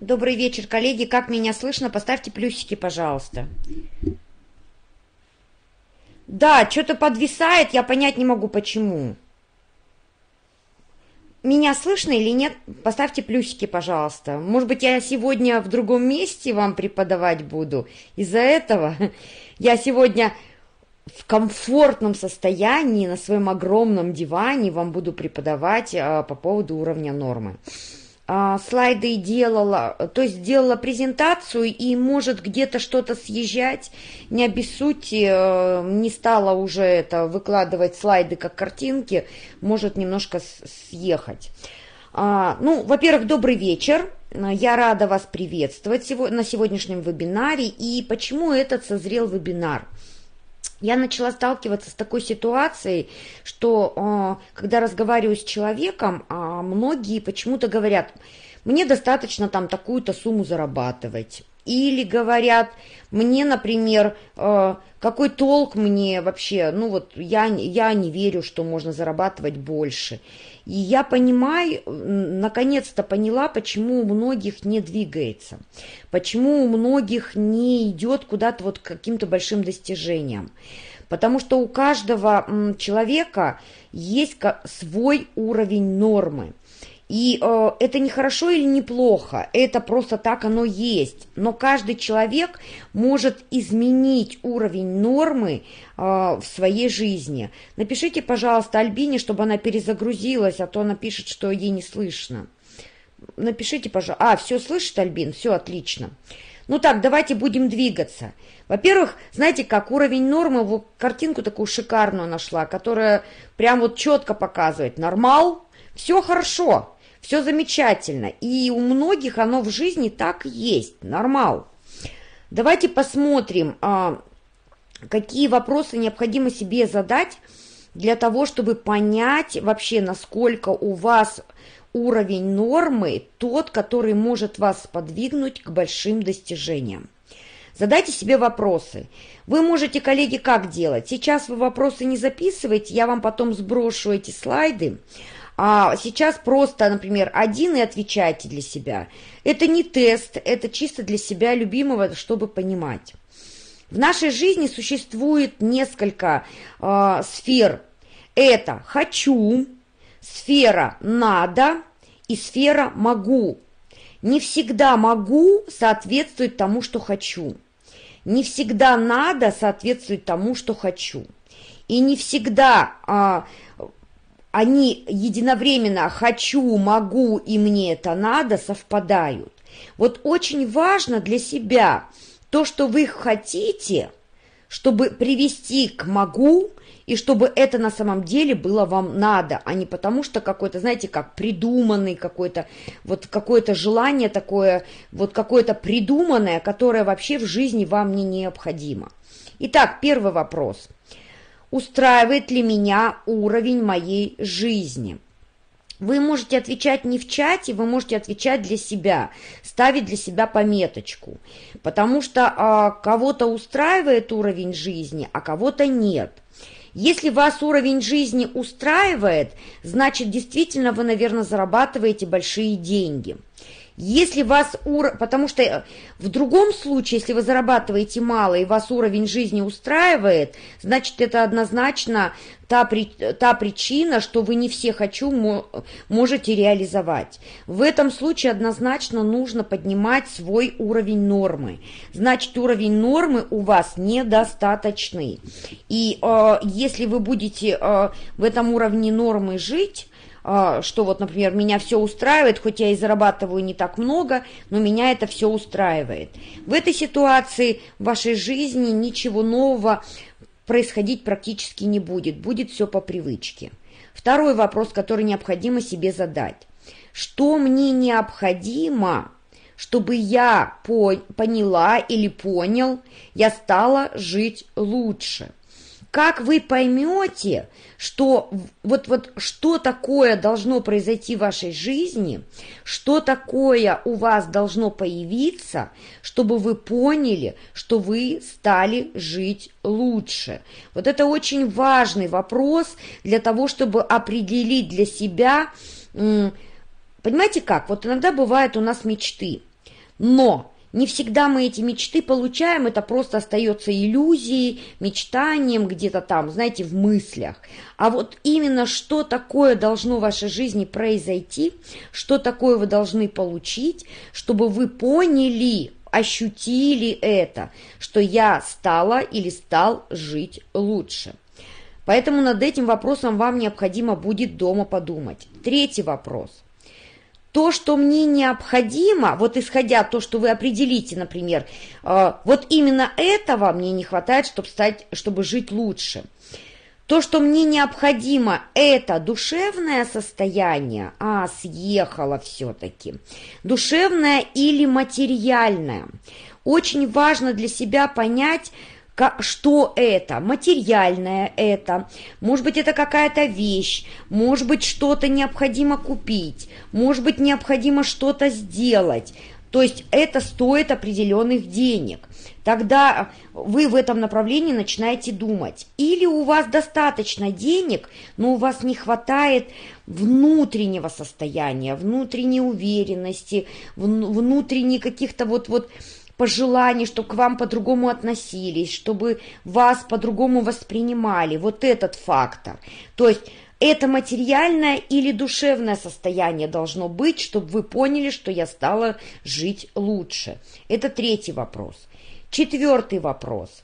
Добрый вечер, коллеги. Как меня слышно? Поставьте плюсики, пожалуйста. Да, что-то подвисает, я понять не могу, почему. Меня слышно или нет? Поставьте плюсики, пожалуйста. Может быть, я сегодня в другом месте вам преподавать буду. Из-за этого я сегодня в комфортном состоянии на своем огромном диване вам буду преподавать а, по поводу уровня нормы. А, слайды делала, то есть делала презентацию и может где-то что-то съезжать, не обессудьте, э, не стала уже это выкладывать слайды как картинки, может немножко съехать. А, ну, во-первых, добрый вечер. Я рада вас приветствовать на сегодняшнем вебинаре. И почему этот созрел вебинар? Я начала сталкиваться с такой ситуацией, что а, когда разговариваю с человеком, а, многие почему-то говорят, мне достаточно там такую-то сумму зарабатывать. Или говорят, мне, например, а, какой толк мне вообще, ну вот я, я не верю, что можно зарабатывать больше. И я понимаю, наконец-то поняла, почему у многих не двигается, почему у многих не идет куда-то вот к каким-то большим достижениям. Потому что у каждого человека есть свой уровень нормы. И э, это не хорошо или не плохо, это просто так оно есть. Но каждый человек может изменить уровень нормы э, в своей жизни. Напишите, пожалуйста, Альбине, чтобы она перезагрузилась, а то она пишет, что ей не слышно. Напишите, пожалуйста. А, все слышит Альбин? Все отлично. Ну так, давайте будем двигаться. Во-первых, знаете как, уровень нормы, вот картинку такую шикарную нашла, которая прям вот четко показывает. Нормал, все хорошо. Все замечательно. И у многих оно в жизни так есть. Нормал. Давайте посмотрим, а, какие вопросы необходимо себе задать для того, чтобы понять вообще, насколько у вас уровень нормы тот, который может вас подвигнуть к большим достижениям. Задайте себе вопросы. Вы можете, коллеги, как делать? Сейчас вы вопросы не записываете, я вам потом сброшу эти слайды, а сейчас просто, например, один и отвечайте для себя. Это не тест, это чисто для себя любимого, чтобы понимать. В нашей жизни существует несколько э, сфер. Это «хочу», сфера «надо» и сфера «могу». Не всегда «могу» соответствует тому, что хочу. Не всегда «надо» соответствует тому, что хочу. И не всегда а, они единовременно «хочу», «могу» и «мне это надо» совпадают. Вот очень важно для себя то, что вы хотите, чтобы привести к «могу», и чтобы это на самом деле было вам надо, а не потому что какой-то, знаете, как придуманный какой-то, вот какое-то желание такое, вот какое-то придуманное, которое вообще в жизни вам не необходимо. Итак, первый вопрос – устраивает ли меня уровень моей жизни. Вы можете отвечать не в чате, вы можете отвечать для себя, ставить для себя пометочку, потому что а, кого-то устраивает уровень жизни, а кого-то нет. Если вас уровень жизни устраивает, значит, действительно вы, наверное, зарабатываете большие деньги – если вас ур... потому что э, в другом случае, если вы зарабатываете мало и вас уровень жизни устраивает, значит, это однозначно та, при... та причина, что вы не все «хочу» можете реализовать. В этом случае однозначно нужно поднимать свой уровень нормы. Значит, уровень нормы у вас недостаточный. И э, если вы будете э, в этом уровне нормы жить, что вот, например, меня все устраивает, хоть я и зарабатываю не так много, но меня это все устраивает. В этой ситуации в вашей жизни ничего нового происходить практически не будет, будет все по привычке. Второй вопрос, который необходимо себе задать. Что мне необходимо, чтобы я поняла или понял, я стала жить лучше? Как вы поймете, что вот, вот что такое должно произойти в вашей жизни, что такое у вас должно появиться, чтобы вы поняли, что вы стали жить лучше. Вот это очень важный вопрос для того, чтобы определить для себя, понимаете как, вот иногда бывают у нас мечты – Но не всегда мы эти мечты получаем, это просто остается иллюзией, мечтанием где-то там, знаете, в мыслях. А вот именно что такое должно в вашей жизни произойти, что такое вы должны получить, чтобы вы поняли, ощутили это, что я стала или стал жить лучше. Поэтому над этим вопросом вам необходимо будет дома подумать. Третий вопрос – то, что мне необходимо, вот исходя то, что вы определите, например, э, вот именно этого мне не хватает, чтобы, стать, чтобы жить лучше. То, что мне необходимо, это душевное состояние, а, съехало все-таки, душевное или материальное. Очень важно для себя понять, что это, материальное это, может быть, это какая-то вещь, может быть, что-то необходимо купить, может быть, необходимо что-то сделать. То есть это стоит определенных денег. Тогда вы в этом направлении начинаете думать. Или у вас достаточно денег, но у вас не хватает внутреннего состояния, внутренней уверенности, внутренних каких-то вот-вот пожеланий, чтобы к вам по-другому относились, чтобы вас по-другому воспринимали. Вот этот фактор. То есть это материальное или душевное состояние должно быть, чтобы вы поняли, что я стала жить лучше. Это третий вопрос. Четвертый вопрос.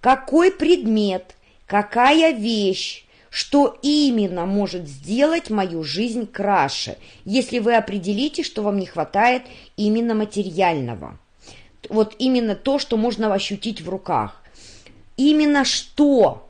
Какой предмет, какая вещь, что именно может сделать мою жизнь краше, если вы определите, что вам не хватает именно материального? Вот именно то, что можно ощутить в руках. Именно что,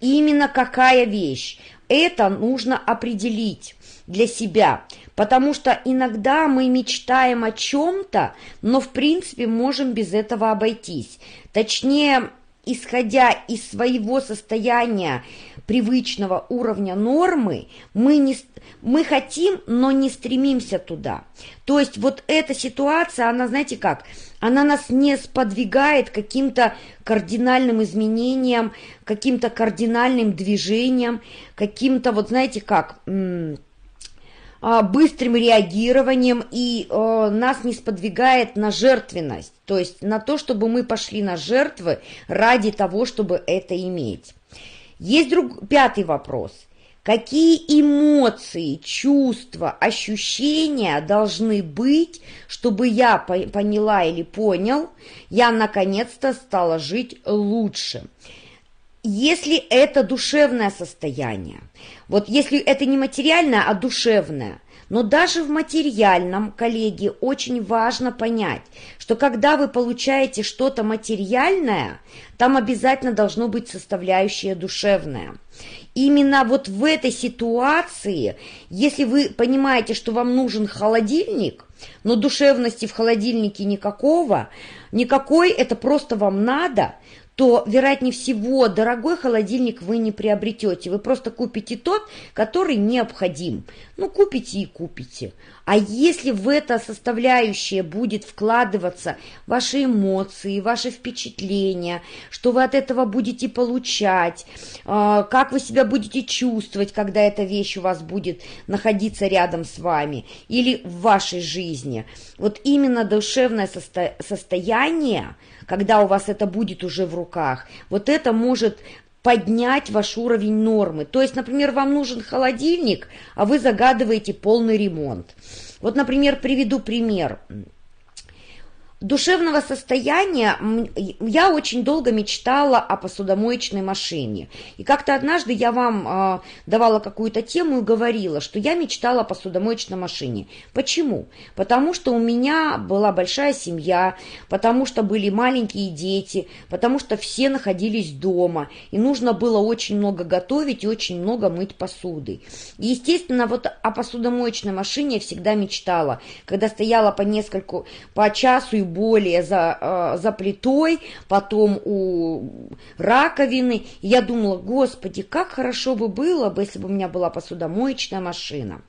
именно какая вещь, это нужно определить для себя, потому что иногда мы мечтаем о чем-то, но в принципе можем без этого обойтись. Точнее, исходя из своего состояния привычного уровня нормы, мы, не, мы хотим, но не стремимся туда. То есть вот эта ситуация, она, знаете как, она нас не сподвигает каким-то кардинальным изменениям, каким-то кардинальным движением, каким-то, вот знаете как, а, быстрым реагированием и э, нас не сподвигает на жертвенность, то есть на то, чтобы мы пошли на жертвы ради того, чтобы это иметь. Есть друг... пятый вопрос. Какие эмоции, чувства, ощущения должны быть, чтобы я поняла или понял, я наконец-то стала жить лучше? Если это душевное состояние, вот если это не материальное, а душевное, но даже в материальном, коллеги, очень важно понять, что когда вы получаете что-то материальное, там обязательно должно быть составляющее душевное. Именно вот в этой ситуации, если вы понимаете, что вам нужен холодильник, но душевности в холодильнике никакого, никакой, это просто вам надо – то, вероятнее всего, дорогой холодильник вы не приобретете. Вы просто купите тот, который необходим. Ну, купите и купите. А если в это составляющее будет вкладываться ваши эмоции, ваши впечатления, что вы от этого будете получать, а, как вы себя будете чувствовать, когда эта вещь у вас будет находиться рядом с вами или в вашей жизни, вот именно душевное состояние – когда у вас это будет уже в руках, вот это может поднять ваш уровень нормы. То есть, например, вам нужен холодильник, а вы загадываете полный ремонт. Вот, например, приведу пример душевного состояния я очень долго мечтала о посудомоечной машине. И как-то однажды я вам э, давала какую-то тему и говорила, что я мечтала о посудомоечной машине. Почему? Потому что у меня была большая семья, потому что были маленькие дети, потому что все находились дома, и нужно было очень много готовить и очень много мыть посуды. И, естественно, вот о посудомоечной машине я всегда мечтала, когда стояла по нескольку, по часу и более за, э, за плитой, потом у раковины. И я думала, господи, как хорошо бы было бы, если бы у меня была посудомоечная машина.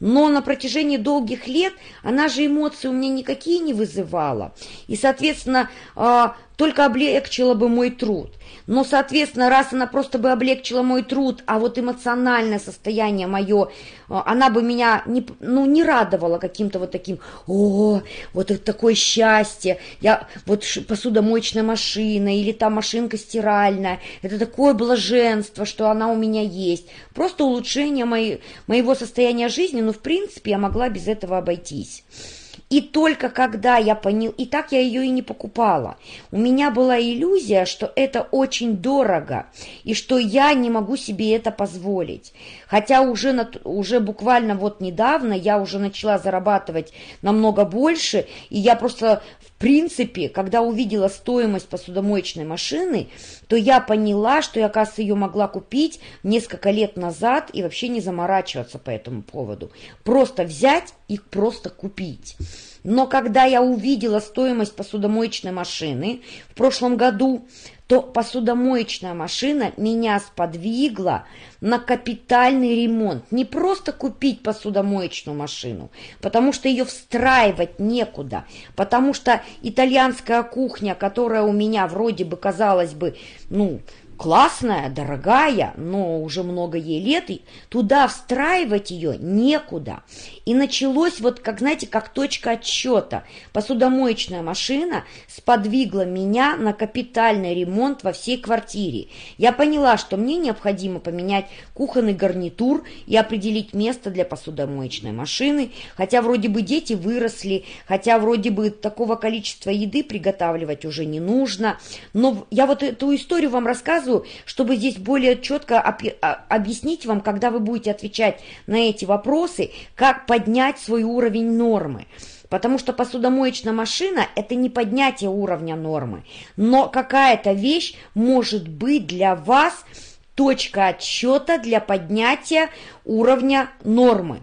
Но на протяжении долгих лет она же эмоции у меня никакие не вызывала. И, соответственно, э, только облегчила бы мой труд. Но, соответственно, раз она просто бы облегчила мой труд, а вот эмоциональное состояние мое, э, она бы меня не, ну, не радовала каким-то вот таким, о, вот это такое счастье, я, вот посудомоечная машина или та машинка стиральная, это такое блаженство, что она у меня есть. Просто улучшение моей, моего состояния жизни, ну, в принципе, я могла без этого обойтись. И только когда я понял, и так я ее и не покупала. У меня была иллюзия, что это очень дорого, и что я не могу себе это позволить. Хотя уже, на, уже буквально вот недавно я уже начала зарабатывать намного больше, и я просто в принципе, когда увидела стоимость посудомоечной машины, то я поняла, что я, оказывается, ее могла купить несколько лет назад и вообще не заморачиваться по этому поводу. Просто взять и просто купить. Но когда я увидела стоимость посудомоечной машины в прошлом году, то посудомоечная машина меня сподвигла на капитальный ремонт. Не просто купить посудомоечную машину, потому что ее встраивать некуда, потому что итальянская кухня, которая у меня вроде бы, казалось бы, ну, классная, дорогая, но уже много ей лет, и туда встраивать ее некуда. И началось вот, как знаете, как точка отсчета. Посудомоечная машина сподвигла меня на капитальный ремонт во всей квартире. Я поняла, что мне необходимо поменять кухонный гарнитур и определить место для посудомоечной машины, хотя вроде бы дети выросли, хотя вроде бы такого количества еды приготавливать уже не нужно. Но я вот эту историю вам рассказываю, рассказываю, чтобы здесь более четко а, объяснить вам, когда вы будете отвечать на эти вопросы, как поднять свой уровень нормы. Потому что посудомоечная машина – это не поднятие уровня нормы, но какая-то вещь может быть для вас точка отсчета для поднятия уровня нормы.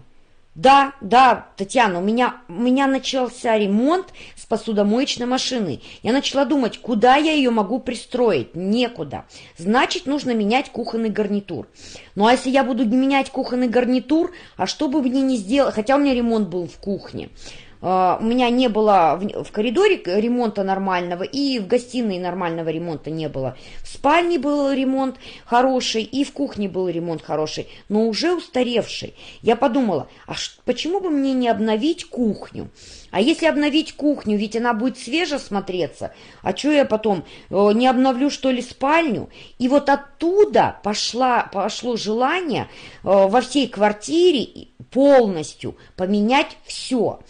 Да, да, Татьяна, у меня, у меня начался ремонт с посудомоечной машины. Я начала думать, куда я ее могу пристроить? Некуда. Значит, нужно менять кухонный гарнитур. Ну а если я буду менять кухонный гарнитур, а что бы мне не сделать? Хотя у меня ремонт был в кухне. А, у меня не было в коридоре ремонта нормального, и в гостиной нормального ремонта не было. В спальне был ремонт хороший, и в кухне был ремонт хороший, но уже устаревший. Я подумала, а почему бы мне не обновить кухню? А если обновить кухню, ведь она будет свеже смотреться, а что я потом, э, не обновлю, что ли, спальню? И вот оттуда пошла, пошло желание э, во всей квартире полностью поменять все.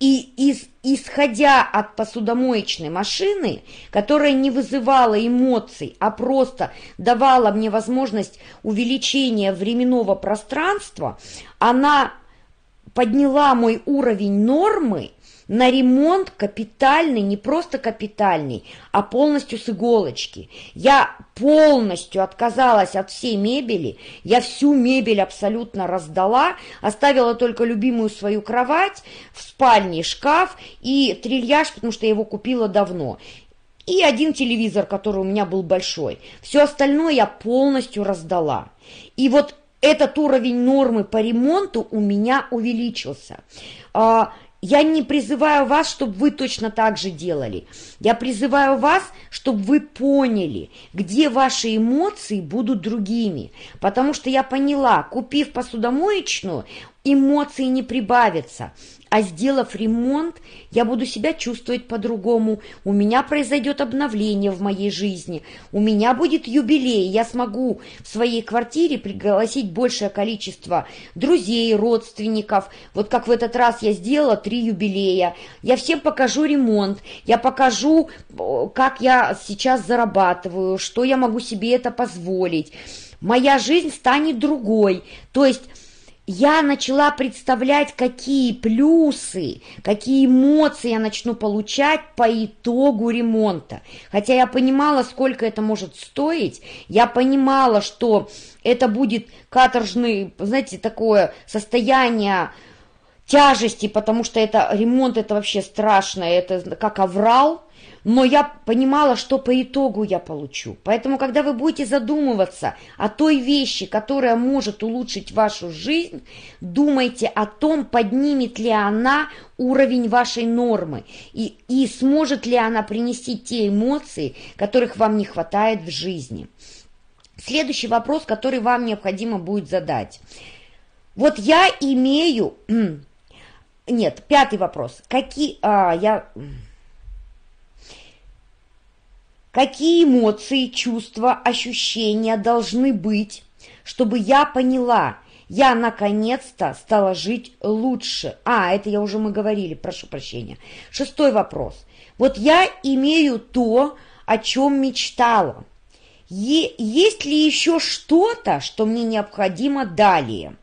И из, исходя от посудомоечной машины, которая не вызывала эмоций, а просто давала мне возможность увеличения временного пространства, она подняла мой уровень нормы на ремонт капитальный, не просто капитальный, а полностью с иголочки. Я полностью отказалась от всей мебели, я всю мебель абсолютно раздала, оставила только любимую свою кровать, в спальне шкаф и трильяж, потому что я его купила давно и один телевизор, который у меня был большой. Все остальное я полностью раздала. И вот этот уровень нормы по ремонту у меня увеличился. Я не призываю вас, чтобы вы точно так же делали. Я призываю вас, чтобы вы поняли, где ваши эмоции будут другими. Потому что я поняла, купив посудомоечную, эмоции не прибавятся. А сделав ремонт, я буду себя чувствовать по-другому. У меня произойдет обновление в моей жизни. У меня будет юбилей. Я смогу в своей квартире пригласить большее количество друзей, родственников. Вот как в этот раз я сделала три юбилея. Я всем покажу ремонт. Я покажу, как я сейчас зарабатываю, что я могу себе это позволить. Моя жизнь станет другой. То есть я начала представлять, какие плюсы, какие эмоции я начну получать по итогу ремонта. Хотя я понимала, сколько это может стоить, я понимала, что это будет каторжный, знаете, такое состояние тяжести, потому что это ремонт, это вообще страшно, это как аврал, но я понимала, что по итогу я получу. Поэтому, когда вы будете задумываться о той вещи, которая может улучшить вашу жизнь, думайте о том, поднимет ли она уровень вашей нормы и, и сможет ли она принести те эмоции, которых вам не хватает в жизни. Следующий вопрос, который вам необходимо будет задать. Вот я имею... Нет, пятый вопрос. Какие... А, я... Какие эмоции, чувства, ощущения должны быть, чтобы я поняла, я наконец-то стала жить лучше. А, это я уже мы говорили, прошу прощения. Шестой вопрос. Вот я имею то, о чем мечтала. Е есть ли еще что-то, что мне необходимо далее?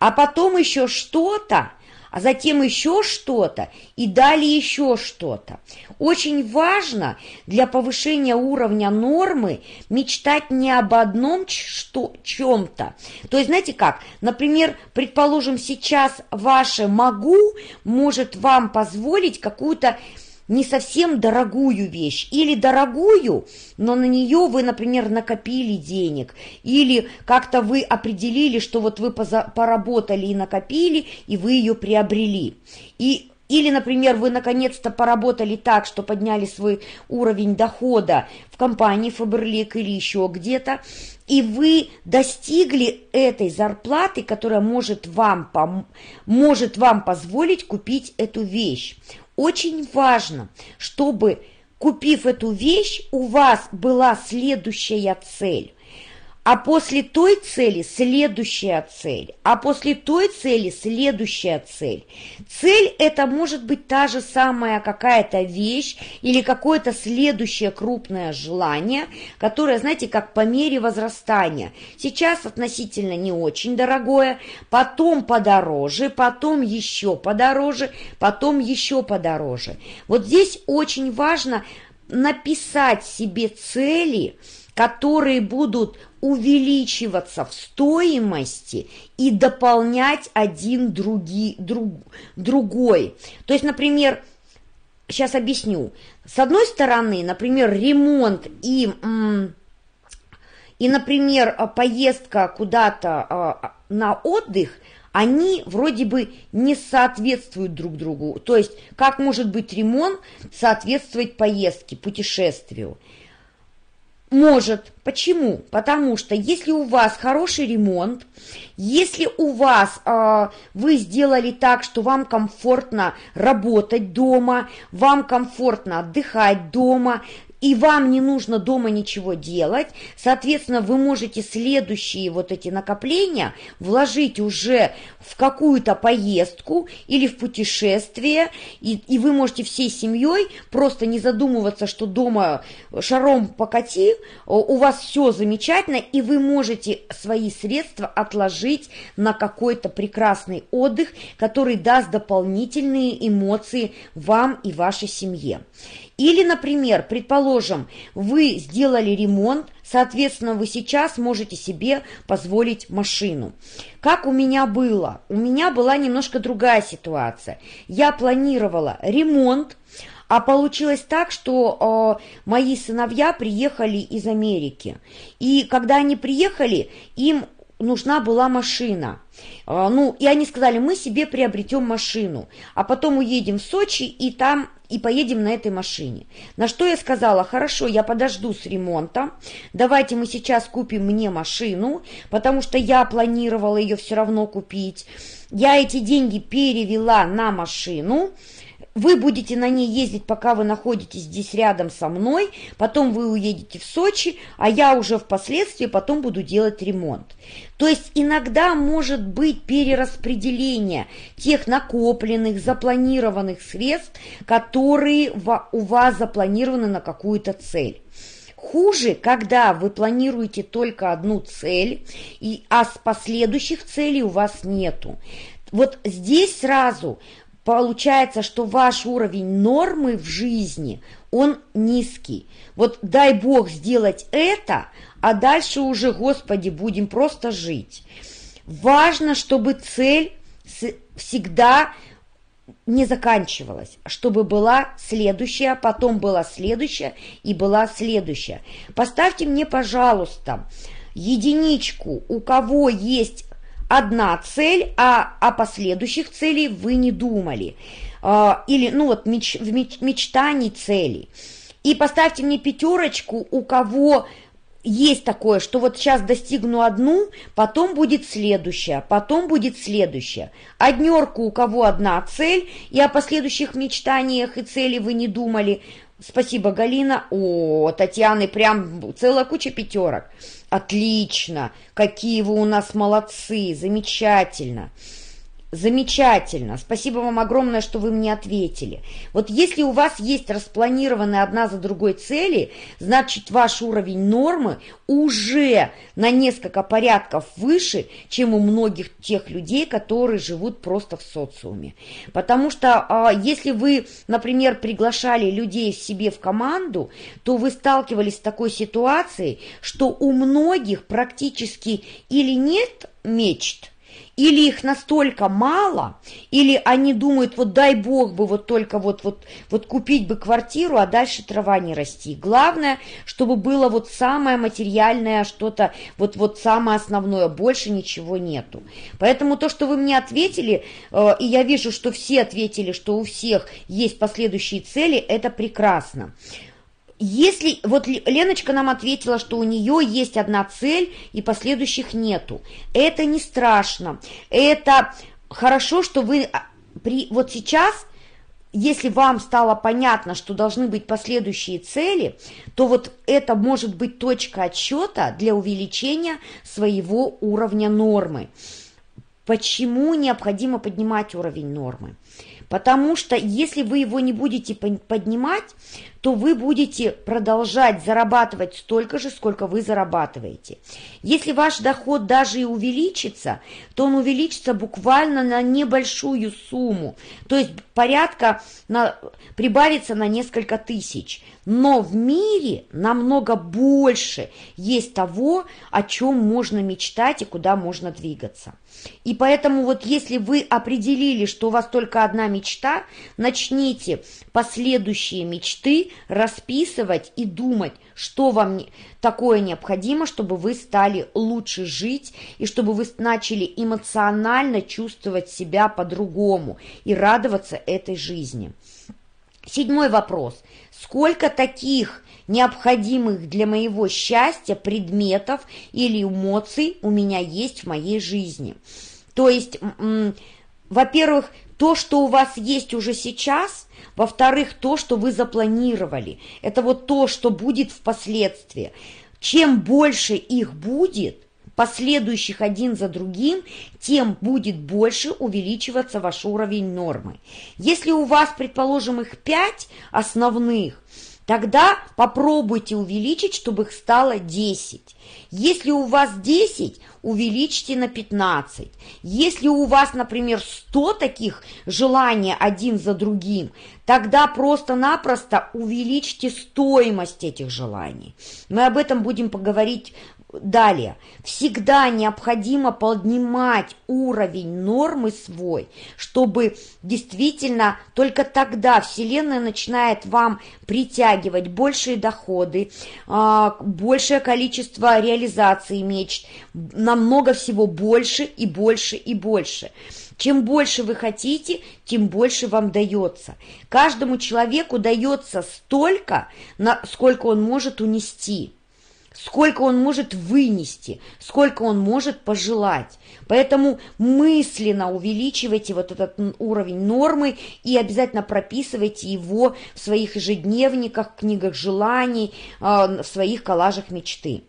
А потом еще что-то, а затем еще что-то и далее еще что-то. Очень важно для повышения уровня нормы мечтать не об одном что, чем-то. То есть, знаете как, например, предположим, сейчас ваше «могу» может вам позволить какую-то не совсем дорогую вещь или дорогую, но на нее вы, например, накопили денег, или как-то вы определили, что вот вы поработали и накопили, и вы ее приобрели. И или, например, вы наконец-то поработали так, что подняли свой уровень дохода в компании Фаберлик или еще где-то, и вы достигли этой зарплаты, которая может вам, пом может вам позволить купить эту вещь. Очень важно, чтобы, купив эту вещь, у вас была следующая цель. А после той цели следующая цель, а после той цели следующая цель. Цель это может быть та же самая какая-то вещь или какое-то следующее крупное желание, которое, знаете, как по мере возрастания. Сейчас относительно не очень дорогое, потом подороже, потом еще подороже, потом еще подороже. Вот здесь очень важно написать себе цели, которые будут увеличиваться в стоимости и дополнять один други, друг, другой. То есть, например, сейчас объясню. С одной стороны, например, ремонт и, и например, поездка куда-то а, на отдых, они вроде бы не соответствуют друг другу. То есть, как может быть ремонт соответствовать поездке, путешествию? Может. Почему? Потому что если у вас хороший ремонт, если у вас э, вы сделали так, что вам комфортно работать дома, вам комфортно отдыхать дома, и вам не нужно дома ничего делать, соответственно, вы можете следующие вот эти накопления вложить уже в какую-то поездку или в путешествие, и, и вы можете всей семьей просто не задумываться, что дома шаром покати, у вас все замечательно, и вы можете свои средства отложить на какой-то прекрасный отдых, который даст дополнительные эмоции вам и вашей семье. Или, например, предположим, вы сделали ремонт, соответственно, вы сейчас можете себе позволить машину. Как у меня было? У меня была немножко другая ситуация. Я планировала ремонт, а получилось так, что э, мои сыновья приехали из Америки. И когда они приехали, им нужна была машина. Э, ну, и они сказали, мы себе приобретем машину, а потом уедем в Сочи, и там и поедем на этой машине. На что я сказала, хорошо, я подожду с ремонтом, давайте мы сейчас купим мне машину, потому что я планировала ее все равно купить. Я эти деньги перевела на машину, вы будете на ней ездить, пока вы находитесь здесь рядом со мной, потом вы уедете в Сочи, а я уже впоследствии потом буду делать ремонт. То есть иногда может быть перераспределение тех накопленных, запланированных средств, которые у вас запланированы на какую-то цель. Хуже, когда вы планируете только одну цель, и, а с последующих целей у вас нету. Вот здесь сразу получается, что ваш уровень нормы в жизни, он низкий. Вот дай Бог сделать это, а дальше уже, Господи, будем просто жить. Важно, чтобы цель всегда не заканчивалась, чтобы была следующая, потом была следующая и была следующая. Поставьте мне, пожалуйста, единичку, у кого есть одна цель, а о последующих целей вы не думали. А, или, ну вот, меч, в меч, мечтаний целей. И поставьте мне пятерочку, у кого есть такое, что вот сейчас достигну одну, потом будет следующая, потом будет следующая. Однерку, у кого одна цель, и о последующих мечтаниях и цели вы не думали. Спасибо, Галина. О, Татьяны прям целая куча пятерок. Отлично! Какие вы у нас молодцы! Замечательно! Замечательно. Спасибо вам огромное, что вы мне ответили. Вот если у вас есть распланированные одна за другой цели, значит ваш уровень нормы уже на несколько порядков выше, чем у многих тех людей, которые живут просто в социуме. Потому что а, если вы, например, приглашали людей себе в команду, то вы сталкивались с такой ситуацией, что у многих практически или нет мечт, или их настолько мало, или они думают, вот дай бог бы вот только вот, вот, вот купить бы квартиру, а дальше трава не расти. Главное, чтобы было вот самое материальное что-то, вот, вот самое основное, больше ничего нету. Поэтому то, что вы мне ответили, э, и я вижу, что все ответили, что у всех есть последующие цели, это прекрасно. Если, вот Леночка нам ответила, что у нее есть одна цель и последующих нету. Это не страшно. Это хорошо, что вы а, при, вот сейчас, если вам стало понятно, что должны быть последующие цели, то вот это может быть точка отсчета для увеличения своего уровня нормы. Почему необходимо поднимать уровень нормы? Потому что если вы его не будете поднимать, то вы будете продолжать зарабатывать столько же, сколько вы зарабатываете. Если ваш доход даже и увеличится, то он увеличится буквально на небольшую сумму, то есть порядка на, прибавится на несколько тысяч. Но в мире намного больше есть того, о чем можно мечтать и куда можно двигаться. И поэтому вот если вы определили, что у вас только одна мечта, начните последующие мечты расписывать и думать, что вам такое необходимо, чтобы вы стали лучше жить и чтобы вы начали эмоционально чувствовать себя по-другому и радоваться этой жизни. Седьмой вопрос. Сколько таких необходимых для моего счастья предметов или эмоций у меня есть в моей жизни? То есть, во-первых, то, что у вас есть уже сейчас, во-вторых, то, что вы запланировали. Это вот то, что будет впоследствии. Чем больше их будет, последующих один за другим, тем будет больше увеличиваться ваш уровень нормы. Если у вас, предположим, их пять основных, Тогда попробуйте увеличить, чтобы их стало 10. Если у вас 10, увеличьте на 15. Если у вас, например, 100 таких желаний один за другим, тогда просто-напросто увеличьте стоимость этих желаний. Мы об этом будем поговорить Далее, всегда необходимо поднимать уровень нормы свой, чтобы действительно только тогда Вселенная начинает вам притягивать большие доходы, а, большее количество реализации мечт, намного всего больше и больше и больше. Чем больше вы хотите, тем больше вам дается. Каждому человеку дается столько, сколько он может унести сколько он может вынести, сколько он может пожелать. Поэтому мысленно увеличивайте вот этот уровень нормы и обязательно прописывайте его в своих ежедневниках, книгах желаний, а, в своих коллажах мечты.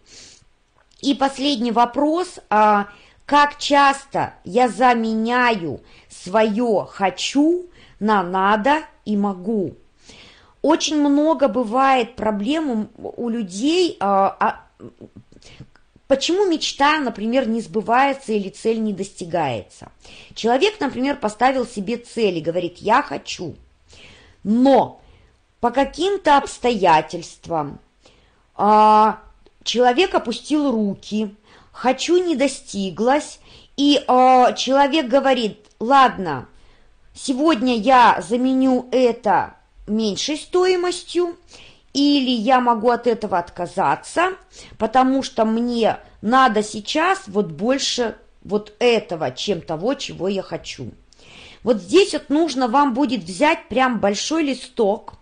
И последний вопрос. А, как часто я заменяю свое «хочу» на «надо» и «могу»? Очень много бывает проблем у людей, а, Почему мечта, например, не сбывается или цель не достигается? Человек, например, поставил себе цель и говорит «я хочу», но по каким-то обстоятельствам а, человек опустил руки, «хочу» не достиглось, и а, человек говорит «ладно, сегодня я заменю это меньшей стоимостью, или я могу от этого отказаться, потому что мне надо сейчас вот больше вот этого, чем того, чего я хочу. Вот здесь вот нужно вам будет взять прям большой листок,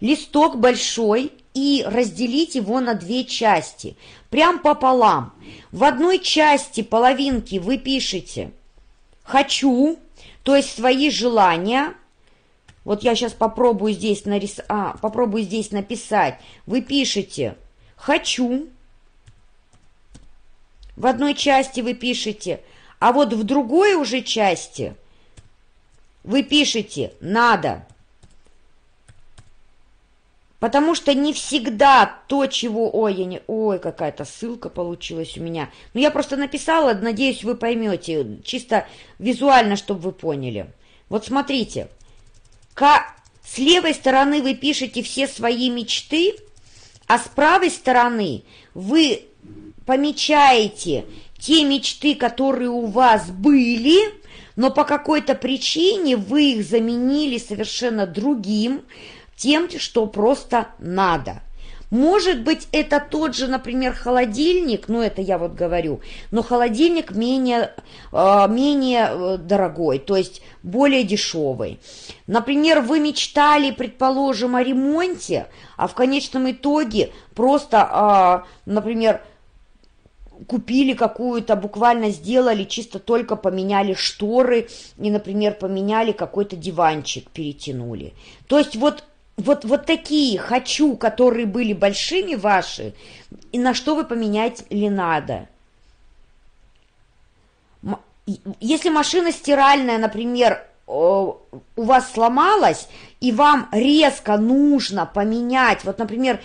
листок большой, и разделить его на две части, прям пополам. В одной части половинки вы пишете «хочу», то есть свои желания. Вот я сейчас попробую здесь, нарис... а, попробую здесь написать. Вы пишете «хочу», в одной части вы пишете, а вот в другой уже части вы пишете «надо». Потому что не всегда то, чего... Ой, я не... Ой, какая-то ссылка получилась у меня. Ну, я просто написала, надеюсь, вы поймете. Чисто визуально, чтобы вы поняли. Вот смотрите. С левой стороны вы пишете все свои мечты, а с правой стороны вы помечаете те мечты, которые у вас были, но по какой-то причине вы их заменили совершенно другим, тем, что просто надо. Может быть, это тот же, например, холодильник, ну это я вот говорю, но холодильник менее, э, менее э, дорогой, то есть более дешевый. Например, вы мечтали, предположим, о ремонте, а в конечном итоге просто, э, например, купили какую-то, буквально сделали, чисто только поменяли шторы и, например, поменяли какой-то диванчик, перетянули. То есть вот вот, вот такие «хочу», которые были большими ваши, и на что вы поменять ли надо. Если машина стиральная, например, у вас сломалась, и вам резко нужно поменять, вот, например,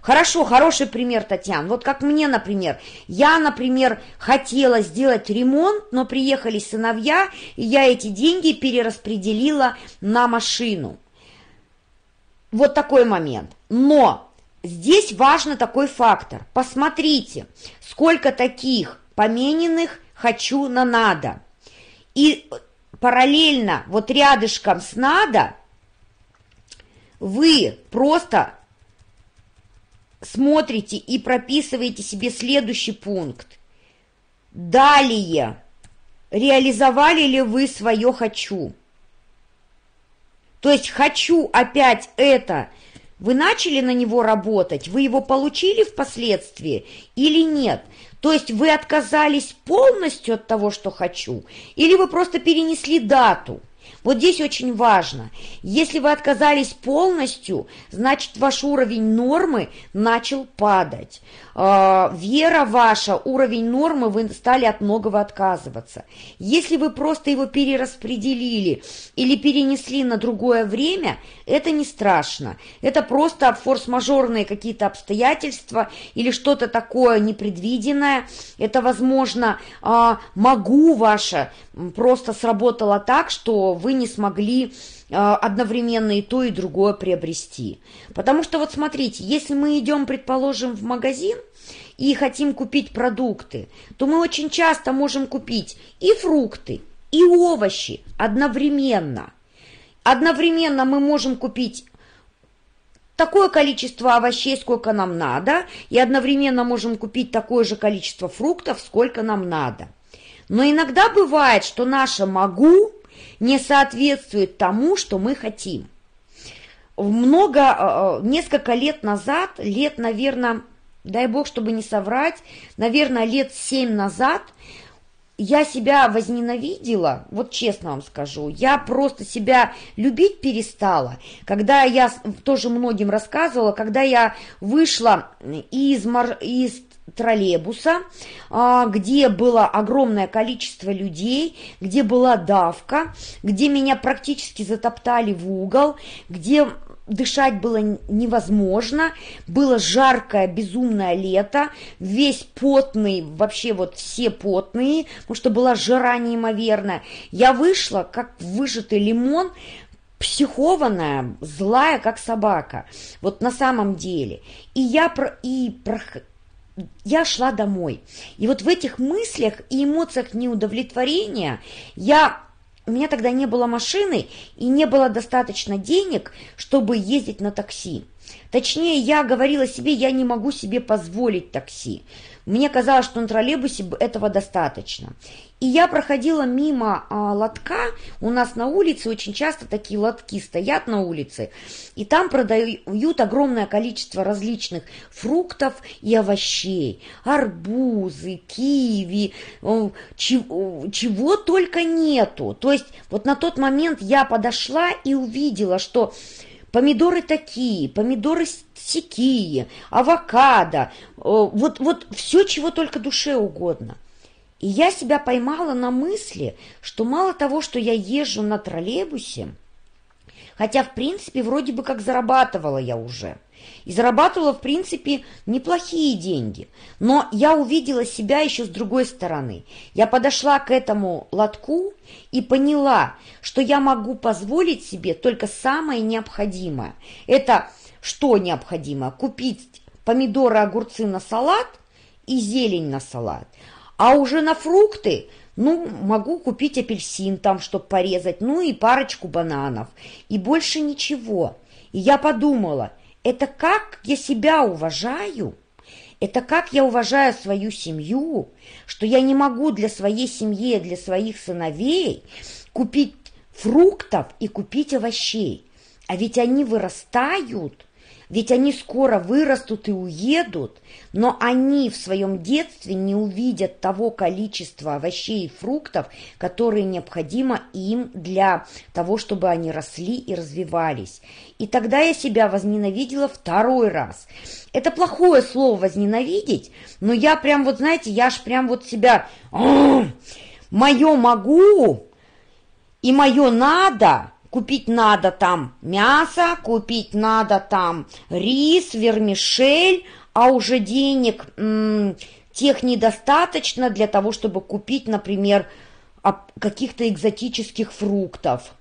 хорошо, хороший пример, Татьяна, вот как мне, например, я, например, хотела сделать ремонт, но приехали сыновья, и я эти деньги перераспределила на машину. Вот такой момент. Но здесь важно такой фактор. Посмотрите, сколько таких помененных «хочу» на «надо». И параллельно, вот рядышком с «надо» вы просто смотрите и прописываете себе следующий пункт. Далее, реализовали ли вы свое «хочу»? То есть хочу опять это. Вы начали на него работать, вы его получили впоследствии или нет? То есть вы отказались полностью от того, что хочу, или вы просто перенесли дату? Вот здесь очень важно. Если вы отказались полностью, значит ваш уровень нормы начал падать. А, вера ваша, уровень нормы, вы стали от многого отказываться. Если вы просто его перераспределили или перенесли на другое время, это не страшно. Это просто форс-мажорные какие-то обстоятельства или что-то такое непредвиденное. Это, возможно, а, могу ваше просто сработало так, что вы не смогли а, одновременно и то, и другое приобрести. Потому что вот смотрите, если мы идем, предположим, в магазин и хотим купить продукты, то мы очень часто можем купить и фрукты, и овощи одновременно. Одновременно мы можем купить такое количество овощей, сколько нам надо, и одновременно можем купить такое же количество фруктов, сколько нам надо. Но иногда бывает, что наше «могу» не соответствует тому, что мы хотим. Много, э, э, несколько лет назад, лет, наверное, дай бог, чтобы не соврать, наверное, лет семь назад я себя возненавидела, вот честно вам скажу, я просто себя любить перестала, когда я тоже многим рассказывала, когда я вышла из, из троллейбуса, а, где было огромное количество людей, где была давка, где меня практически затоптали в угол, где дышать было невозможно, было жаркое, безумное лето, весь потный, вообще вот все потные, потому что была жара неимоверная. Я вышла, как выжатый лимон, психованная, злая, как собака. Вот на самом деле. И я про, и про, я шла домой. И вот в этих мыслях и эмоциях неудовлетворения я у меня тогда не было машины и не было достаточно денег, чтобы ездить на такси. Точнее, я говорила себе, я не могу себе позволить такси. Мне казалось, что на троллейбусе этого достаточно. И я проходила мимо а, лотка, у нас на улице очень часто такие лотки стоят на улице, и там продают огромное количество различных фруктов и овощей, арбузы, киви, чего, чего только нету. То есть вот на тот момент я подошла и увидела, что помидоры такие, помидоры сякие, авокадо, вот, вот все, чего только душе угодно. И я себя поймала на мысли, что мало того, что я езжу на троллейбусе, хотя, в принципе, вроде бы как зарабатывала я уже, и зарабатывала, в принципе, неплохие деньги, но я увидела себя еще с другой стороны. Я подошла к этому лотку и поняла, что я могу позволить себе только самое необходимое. Это что необходимо? Купить помидоры, огурцы на салат и зелень на салат. А уже на фрукты, ну, могу купить апельсин там, чтобы порезать, ну и парочку бананов. И больше ничего. И я подумала, это как я себя уважаю? Это как я уважаю свою семью, что я не могу для своей семьи, для своих сыновей купить фруктов и купить овощей. А ведь они вырастают, ведь они скоро вырастут и уедут, но они в своем детстве не увидят того количества овощей и фруктов, которые необходимо им для того, чтобы они росли и развивались. И тогда я себя возненавидела второй раз. Это плохое слово «возненавидеть», но я прям вот, знаете, я ж прям вот себя «моё могу» и «моё надо» Купить надо там мясо, купить надо там рис, вермишель, а уже денег тех недостаточно для того, чтобы купить, например, каких-то экзотических фруктов.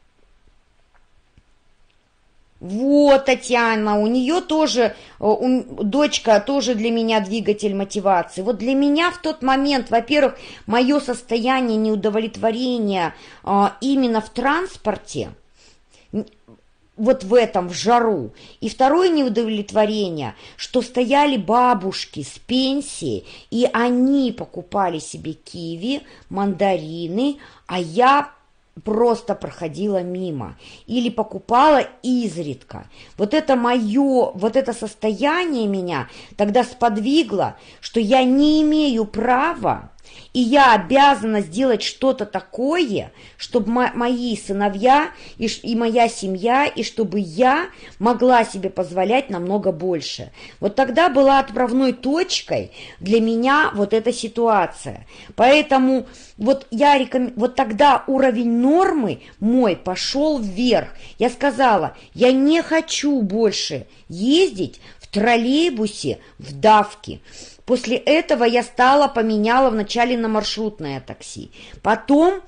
Вот, Татьяна, у нее тоже, э, у, дочка тоже для меня двигатель мотивации. Вот для меня в тот момент, во-первых, мое состояние неудовлетворения а, именно в транспорте – вот в этом, в жару. И второе неудовлетворение, что стояли бабушки с пенсии, и они покупали себе киви, мандарины, а я просто проходила мимо или покупала изредка. Вот это мое, вот это состояние меня тогда сподвигло, что я не имею права и я обязана сделать что-то такое, чтобы мои сыновья и, и моя семья, и чтобы я могла себе позволять намного больше. Вот тогда была отправной точкой для меня вот эта ситуация. Поэтому вот я реком... вот тогда уровень нормы мой пошел вверх. Я сказала, я не хочу больше ездить в троллейбусе в давке. После этого я стала, поменяла вначале на маршрутное такси. Потом,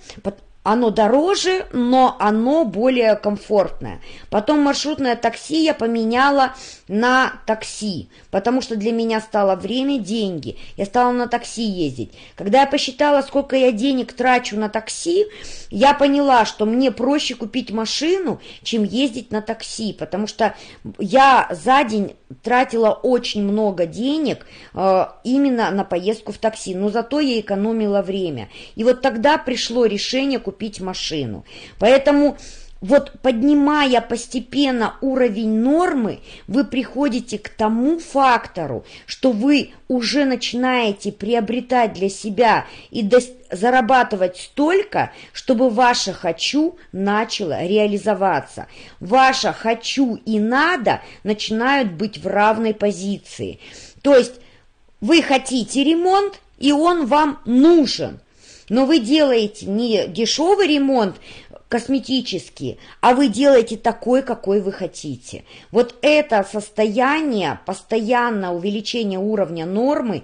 оно дороже, но оно более комфортное. Потом маршрутное такси я поменяла на такси, потому что для меня стало время деньги. Я стала на такси ездить. Когда я посчитала, сколько я денег трачу на такси, я поняла, что мне проще купить машину, чем ездить на такси, потому что я за день тратила очень много денег э, именно на поездку в такси, но зато я экономила время. И вот тогда пришло решение купить машину. Поэтому вот поднимая постепенно уровень нормы, вы приходите к тому фактору, что вы уже начинаете приобретать для себя и зарабатывать столько, чтобы ваше «хочу» начало реализоваться. Ваше «хочу» и «надо» начинают быть в равной позиции. То есть вы хотите ремонт, и он вам нужен. Но вы делаете не дешевый ремонт, косметические, а вы делаете такой, какой вы хотите. Вот это состояние, постоянное увеличение уровня нормы,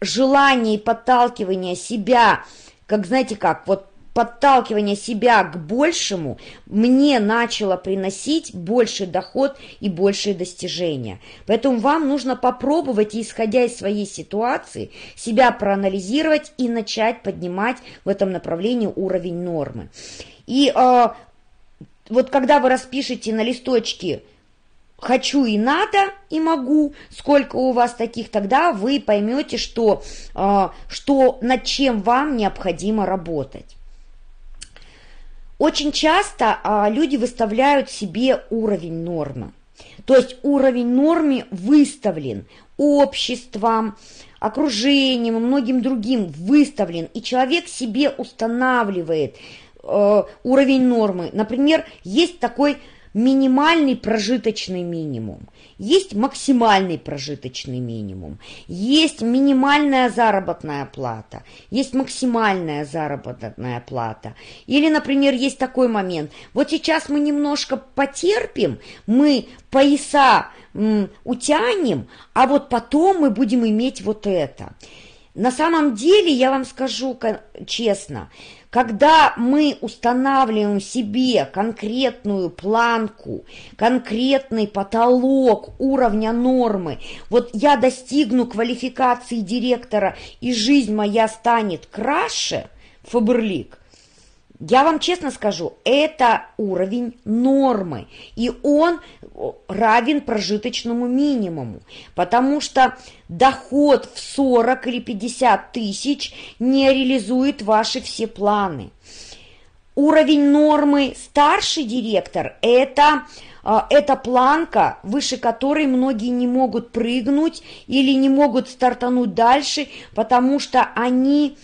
желание и подталкивание себя, как знаете как, вот подталкивание себя к большему мне начало приносить больший доход и большие достижения. Поэтому вам нужно попробовать, исходя из своей ситуации, себя проанализировать и начать поднимать в этом направлении уровень нормы. И э, вот когда вы распишете на листочке хочу и надо, и могу, сколько у вас таких, тогда вы поймете, что, э, что над чем вам необходимо работать. Очень часто э, люди выставляют себе уровень нормы. То есть уровень нормы выставлен обществом, окружением многим другим выставлен, и человек себе устанавливает э, уровень нормы. Например, есть такой минимальный прожиточный минимум, есть максимальный прожиточный минимум, есть минимальная заработная плата, есть максимальная заработная плата. Или, например, есть такой момент. Вот сейчас мы немножко потерпим, мы пояса м, утянем, а вот потом мы будем иметь вот это. На самом деле, я вам скажу честно, когда мы устанавливаем себе конкретную планку, конкретный потолок уровня нормы, вот я достигну квалификации директора, и жизнь моя станет краше, Фаберлик, я вам честно скажу, это уровень нормы, и он равен прожиточному минимуму, потому что доход в 40 или 50 тысяч не реализует ваши все планы. Уровень нормы старший директор – это а, это планка, выше которой многие не могут прыгнуть или не могут стартануть дальше, потому что они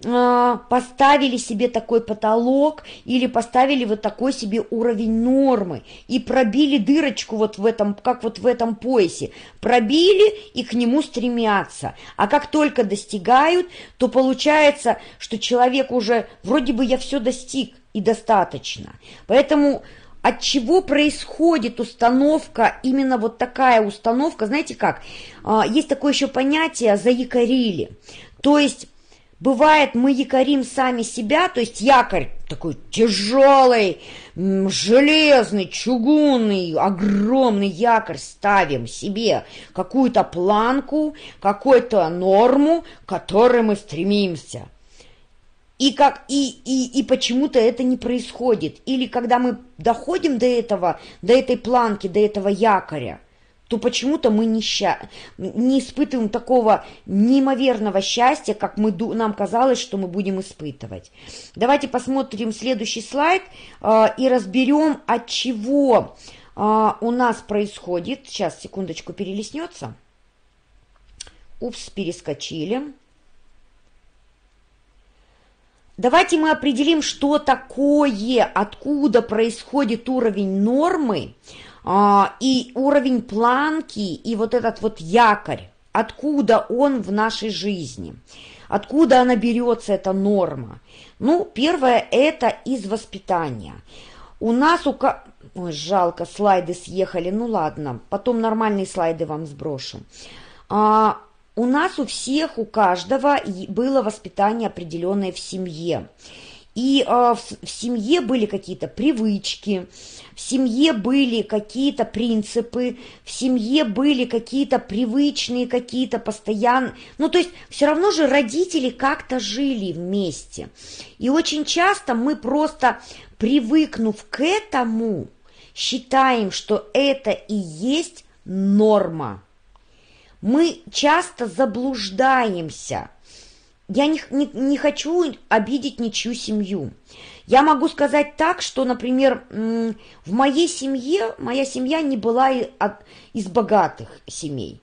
поставили себе такой потолок или поставили вот такой себе уровень нормы и пробили дырочку вот в этом, как вот в этом поясе. Пробили и к нему стремятся. А как только достигают, то получается, что человек уже вроде бы я все достиг и достаточно. Поэтому от чего происходит установка, именно вот такая установка, знаете как, а, есть такое еще понятие «заякорили». То есть Бывает, мы якорим сами себя, то есть якорь такой тяжелый, железный, чугунный, огромный якорь ставим себе, какую-то планку, какую-то норму, к которой мы стремимся. И, как, и, и, и почему-то это не происходит. Или когда мы доходим до этого, до этой планки, до этого якоря, то почему-то мы не, ща... не испытываем такого неимоверного счастья, как мы, нам казалось, что мы будем испытывать. Давайте посмотрим следующий слайд э, и разберем, от чего э, у нас происходит. Сейчас, секундочку, перелеснется. Упс, перескочили. Давайте мы определим, что такое, откуда происходит уровень нормы, и уровень планки, и вот этот вот якорь, откуда он в нашей жизни, откуда она берется, эта норма. Ну, первое, это из воспитания. У нас у... Ой, жалко, слайды съехали, ну ладно, потом нормальные слайды вам сброшу. А, у нас у всех, у каждого было воспитание определенное в семье. И а, в, в семье были какие-то привычки, в семье были какие-то принципы, в семье были какие-то привычные, какие-то постоянные... Ну, то есть все равно же родители как-то жили вместе. И очень часто мы просто, привыкнув к этому, считаем, что это и есть норма. Мы часто заблуждаемся. Я не, не, не хочу обидеть ничью семью. Я могу сказать так, что, например, в моей семье, моя семья не была из богатых семей.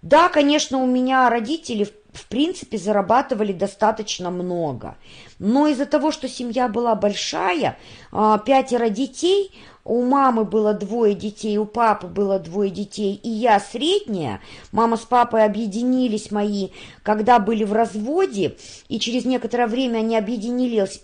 Да, конечно, у меня родители, в принципе, зарабатывали достаточно много. Но из-за того, что семья была большая, а, пятеро детей, у мамы было двое детей, у папы было двое детей, и я средняя. Мама с папой объединились мои, когда были в разводе, и через некоторое время они объединились,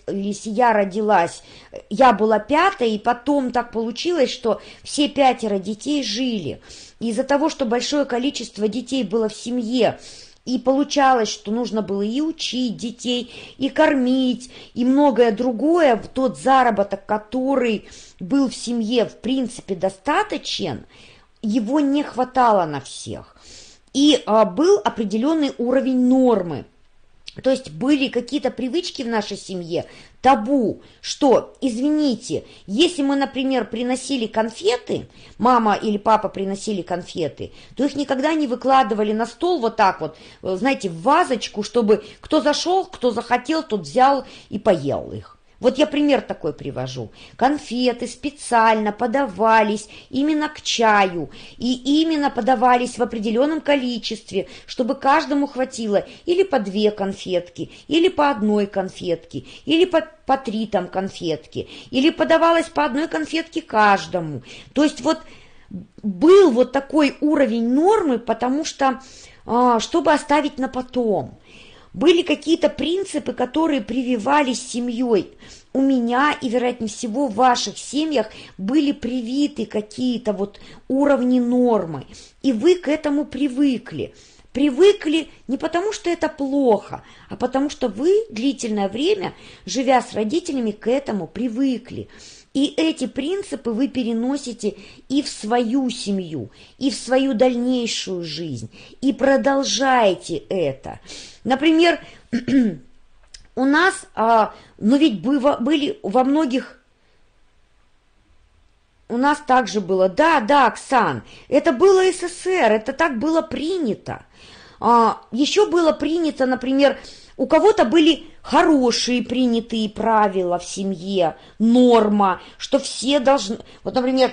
я родилась. Я была пятая, и потом так получилось, что все пятеро детей жили. Из-за того, что большое количество детей было в семье, и получалось, что нужно было и учить детей, и кормить, и многое другое. Тот заработок, который был в семье, в принципе, достаточен, его не хватало на всех. И а, был определенный уровень нормы. То есть были какие-то привычки в нашей семье, табу, что, извините, если мы, например, приносили конфеты, мама или папа приносили конфеты, то их никогда не выкладывали на стол вот так вот, знаете, в вазочку, чтобы кто зашел, кто захотел, тот взял и поел их. Вот я пример такой привожу. Конфеты специально подавались именно к чаю, и именно подавались в определенном количестве, чтобы каждому хватило или по две конфетки, или по одной конфетке, или по, по три там конфетки, или подавалось по одной конфетке каждому. То есть вот был вот такой уровень нормы, потому что, а, чтобы оставить на потом – были какие-то принципы, которые прививались семьей. У меня и, вероятнее всего, в ваших семьях были привиты какие-то вот уровни нормы, и вы к этому привыкли. Привыкли не потому, что это плохо, а потому что вы длительное время, живя с родителями, к этому привыкли. И эти принципы вы переносите и в свою семью, и в свою дальнейшую жизнь, и продолжаете это. Например, у нас, а, но ведь были во многих у нас также было, да, да, Оксан, это было СССР, это так было принято. А, еще было принято, например, у кого-то были хорошие принятые правила в семье, норма, что все должны... Вот, например,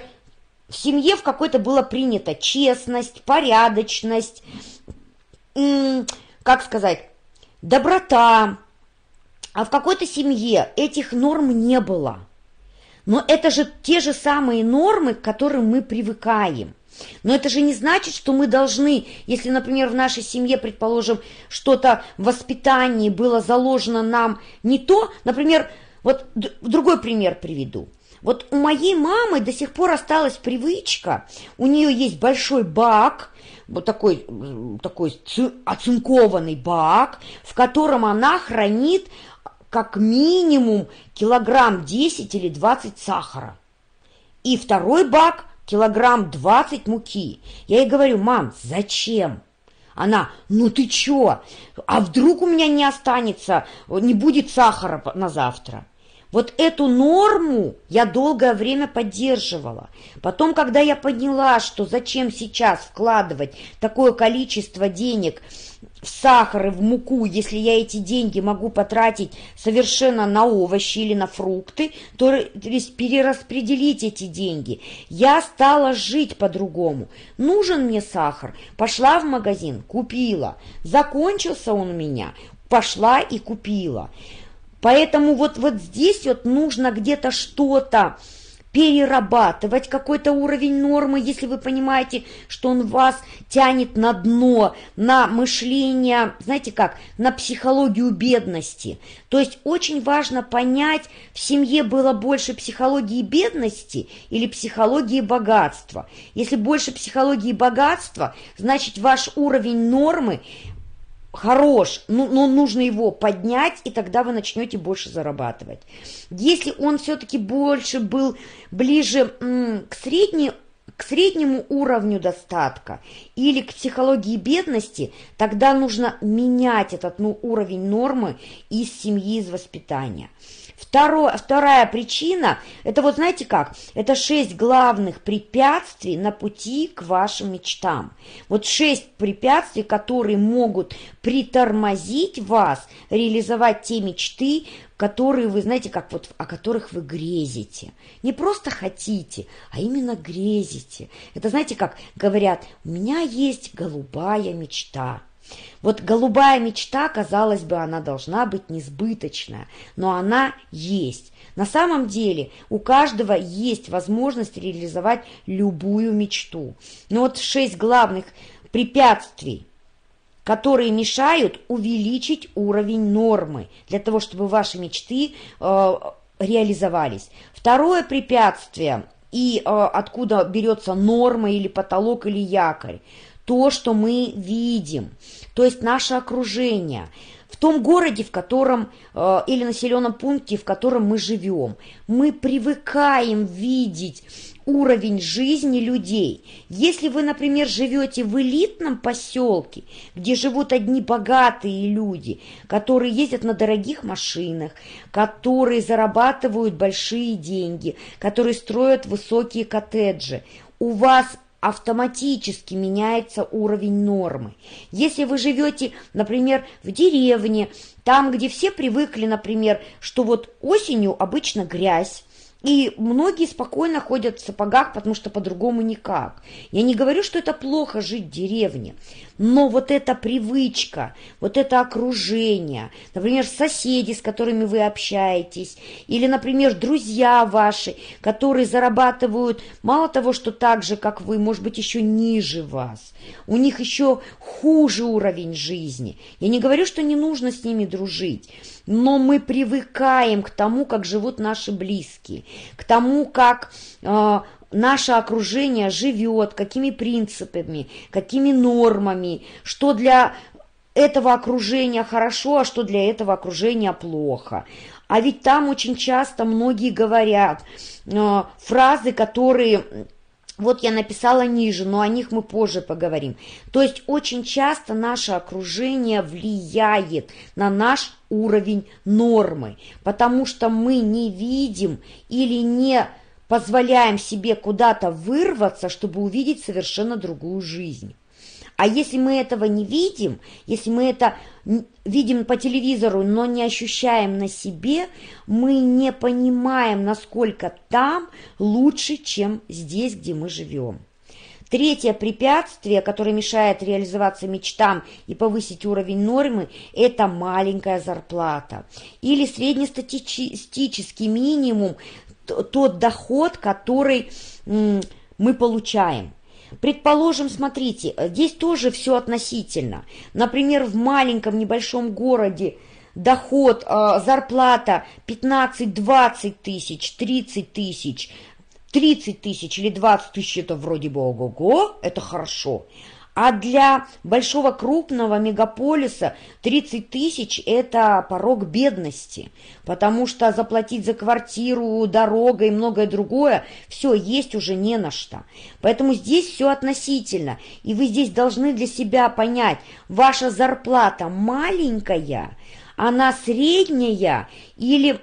в семье в какой-то было принято честность, порядочность, как сказать, доброта. А в какой-то семье этих норм не было. Но это же те же самые нормы, к которым мы привыкаем. Но это же не значит, что мы должны, если, например, в нашей семье, предположим, что-то в воспитании было заложено нам не то, например, вот другой пример приведу. Вот у моей мамы до сих пор осталась привычка, у нее есть большой бак, вот такой, такой оцинкованный бак, в котором она хранит как минимум килограмм 10 или 20 сахара. И второй бак килограмм двадцать муки. Я ей говорю, мам, зачем? Она, ну ты чё? А вдруг у меня не останется, не будет сахара на завтра? Вот эту норму я долгое время поддерживала. Потом, когда я поняла, что зачем сейчас вкладывать такое количество денег в сахар и в муку, если я эти деньги могу потратить совершенно на овощи или на фрукты, то есть перераспределить эти деньги. Я стала жить по-другому. Нужен мне сахар. Пошла в магазин, купила. Закончился он у меня, пошла и купила. Поэтому вот, вот здесь вот нужно где-то что-то перерабатывать какой-то уровень нормы, если вы понимаете, что он вас тянет на дно, на мышление, знаете как, на психологию бедности. То есть очень важно понять, в семье было больше психологии бедности или психологии богатства. Если больше психологии богатства, значит ваш уровень нормы хорош, но, ну, но нужно его поднять, и тогда вы начнете больше зарабатывать. Если он все-таки больше был ближе к, средней, к среднему уровню достатка или к психологии бедности, тогда нужно менять этот ну, уровень нормы из семьи, из воспитания. Второе, вторая причина, это вот знаете как, это шесть главных препятствий на пути к вашим мечтам. Вот шесть препятствий, которые могут притормозить вас, реализовать те мечты, которые вы, знаете, как вот о которых вы грезите. Не просто хотите, а именно грезите. Это, знаете, как говорят, у меня есть голубая мечта. Вот голубая мечта, казалось бы, она должна быть несбыточная, но она есть. На самом деле у каждого есть возможность реализовать любую мечту. Но вот шесть главных препятствий, которые мешают увеличить уровень нормы для того, чтобы ваши мечты э, реализовались. Второе препятствие и э, откуда берется норма или потолок или якорь – то, что мы видим, то есть наше окружение, в том городе, в котором э, или населенном пункте, в котором мы живем. Мы привыкаем видеть уровень жизни людей. Если вы, например, живете в элитном поселке, где живут одни богатые люди, которые ездят на дорогих машинах, которые зарабатывают большие деньги, которые строят высокие коттеджи, у вас автоматически меняется уровень нормы. Если вы живете, например, в деревне, там, где все привыкли, например, что вот осенью обычно грязь, и многие спокойно ходят в сапогах, потому что по-другому никак. Я не говорю, что это плохо жить в деревне, но вот эта привычка, вот это окружение, например, соседи, с которыми вы общаетесь, или, например, друзья ваши, которые зарабатывают мало того, что так же, как вы, может быть, еще ниже вас, у них еще хуже уровень жизни. Я не говорю, что не нужно с ними дружить, но мы привыкаем к тому, как живут наши близкие, к тому, как э, наше окружение живет, какими принципами, какими нормами, что для этого окружения хорошо, а что для этого окружения плохо. А ведь там очень часто многие говорят э, фразы, которые вот я написала ниже, но о них мы позже поговорим. То есть очень часто наше окружение влияет на наш уровень нормы, потому что мы не видим или не позволяем себе куда-то вырваться, чтобы увидеть совершенно другую жизнь. А если мы этого не видим, если мы это видим по телевизору, но не ощущаем на себе, мы не понимаем, насколько там лучше, чем здесь, где мы живем. Третье препятствие, которое мешает реализоваться мечтам и повысить уровень нормы, это маленькая зарплата или среднестатистический минимум, тот доход, который мы получаем. Предположим, смотрите, здесь тоже все относительно. Например, в маленьком небольшом городе доход, э, зарплата 15-20 тысяч, 30 тысяч, 30 тысяч или 20 тысяч, это вроде бы ого-го, это хорошо. А для большого крупного мегаполиса 30 тысяч – это порог бедности, потому что заплатить за квартиру, дорога и многое другое – все, есть уже не на что. Поэтому здесь все относительно, и вы здесь должны для себя понять, ваша зарплата маленькая, она средняя или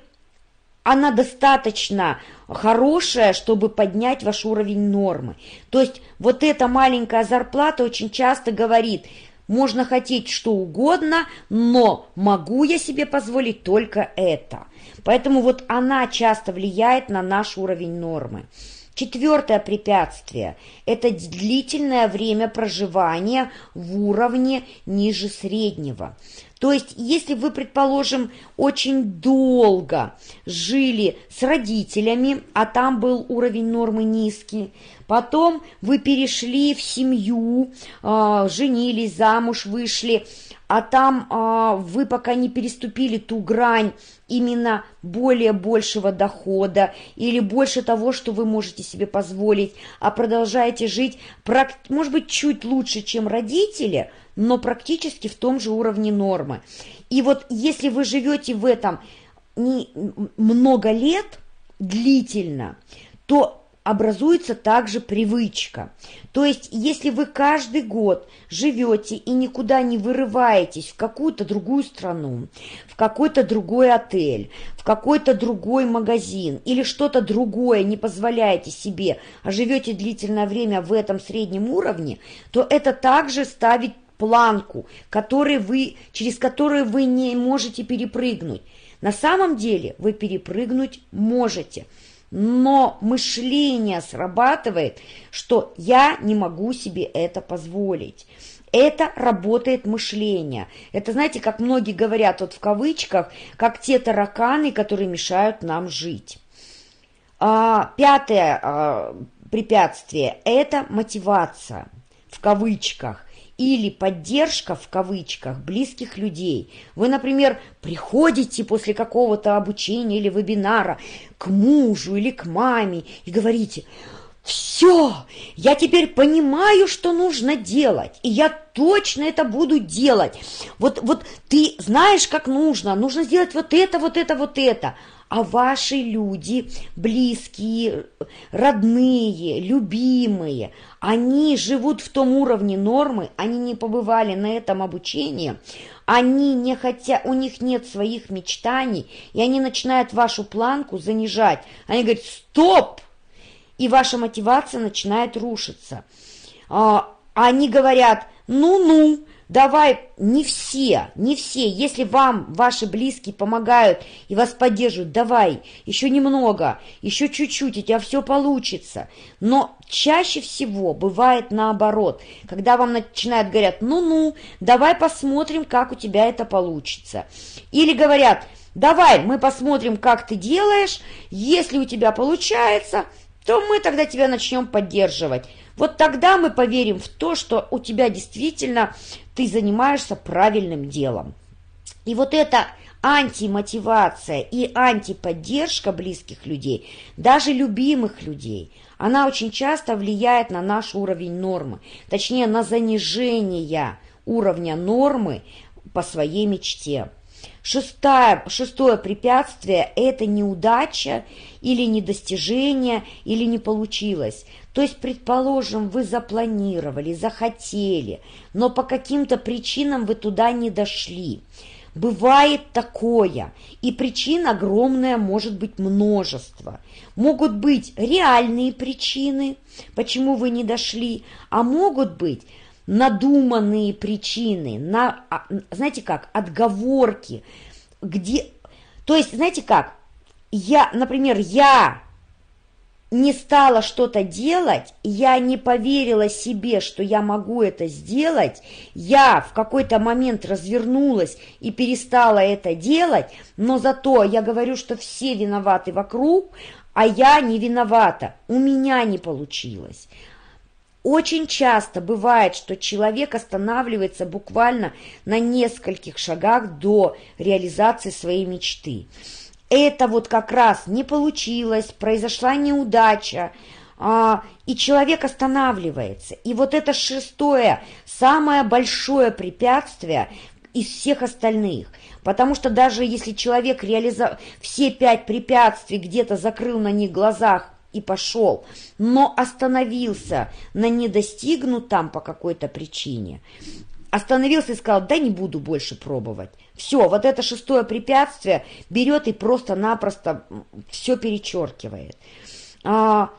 она достаточно хорошая, чтобы поднять ваш уровень нормы. То есть вот эта маленькая зарплата очень часто говорит, можно хотеть что угодно, но могу я себе позволить только это. Поэтому вот она часто влияет на наш уровень нормы. Четвертое препятствие – это длительное время проживания в уровне ниже среднего. То есть, если вы, предположим, очень долго жили с родителями, а там был уровень нормы низкий, потом вы перешли в семью, э, женились, замуж вышли, а там э, вы пока не переступили ту грань именно более большего дохода или больше того, что вы можете себе позволить, а продолжаете жить, может быть, чуть лучше, чем родители – но практически в том же уровне нормы. И вот если вы живете в этом не, много лет, длительно, то образуется также привычка. То есть, если вы каждый год живете и никуда не вырываетесь в какую-то другую страну, в какой-то другой отель, в какой-то другой магазин или что-то другое не позволяете себе, а живете длительное время в этом среднем уровне, то это также ставит планку, который вы, через которую вы не можете перепрыгнуть. На самом деле вы перепрыгнуть можете, но мышление срабатывает, что я не могу себе это позволить. Это работает мышление. Это, знаете, как многие говорят, вот в кавычках, как те тараканы, которые мешают нам жить. А, пятое а, препятствие – это мотивация, в кавычках или поддержка в кавычках близких людей. Вы, например, приходите после какого-то обучения или вебинара к мужу или к маме и говорите «Все, я теперь понимаю, что нужно делать, и я точно это буду делать. Вот, вот ты знаешь, как нужно, нужно сделать вот это, вот это, вот это». А ваши люди, близкие, родные, любимые, они живут в том уровне нормы, они не побывали на этом обучении, они не хотят, у них нет своих мечтаний, и они начинают вашу планку занижать. Они говорят, стоп! И ваша мотивация начинает рушиться. А, они говорят, ну-ну, Давай, не все, не все. Если вам ваши близкие помогают и вас поддерживают, давай, еще немного, еще чуть-чуть, у тебя все получится. Но чаще всего бывает наоборот, когда вам начинают говорят, ну-ну, давай посмотрим, как у тебя это получится. Или говорят, давай, мы посмотрим, как ты делаешь, если у тебя получается, то мы тогда тебя начнем поддерживать. Вот тогда мы поверим в то, что у тебя действительно ты занимаешься правильным делом. И вот эта антимотивация и антиподдержка близких людей, даже любимых людей, она очень часто влияет на наш уровень нормы, точнее на занижение уровня нормы по своей мечте. Шестое, шестое препятствие – это неудача или недостижение, или не получилось. То есть, предположим, вы запланировали, захотели, но по каким-то причинам вы туда не дошли. Бывает такое, и причин огромное может быть множество. Могут быть реальные причины, почему вы не дошли, а могут быть надуманные причины, на, а, знаете как, отговорки, где, то есть, знаете как, я, например, я не стала что-то делать, я не поверила себе, что я могу это сделать, я в какой-то момент развернулась и перестала это делать, но зато я говорю, что все виноваты вокруг, а я не виновата, у меня не получилось. Очень часто бывает, что человек останавливается буквально на нескольких шагах до реализации своей мечты это вот как раз не получилось, произошла неудача, а, и человек останавливается. И вот это шестое, самое большое препятствие из всех остальных. Потому что даже если человек реализовал все пять препятствий, где-то закрыл на них глазах и пошел, но остановился на недостигнутом по какой-то причине, остановился и сказал, да не буду больше пробовать. Все, вот это шестое препятствие берет и просто-напросто все перечеркивает. А,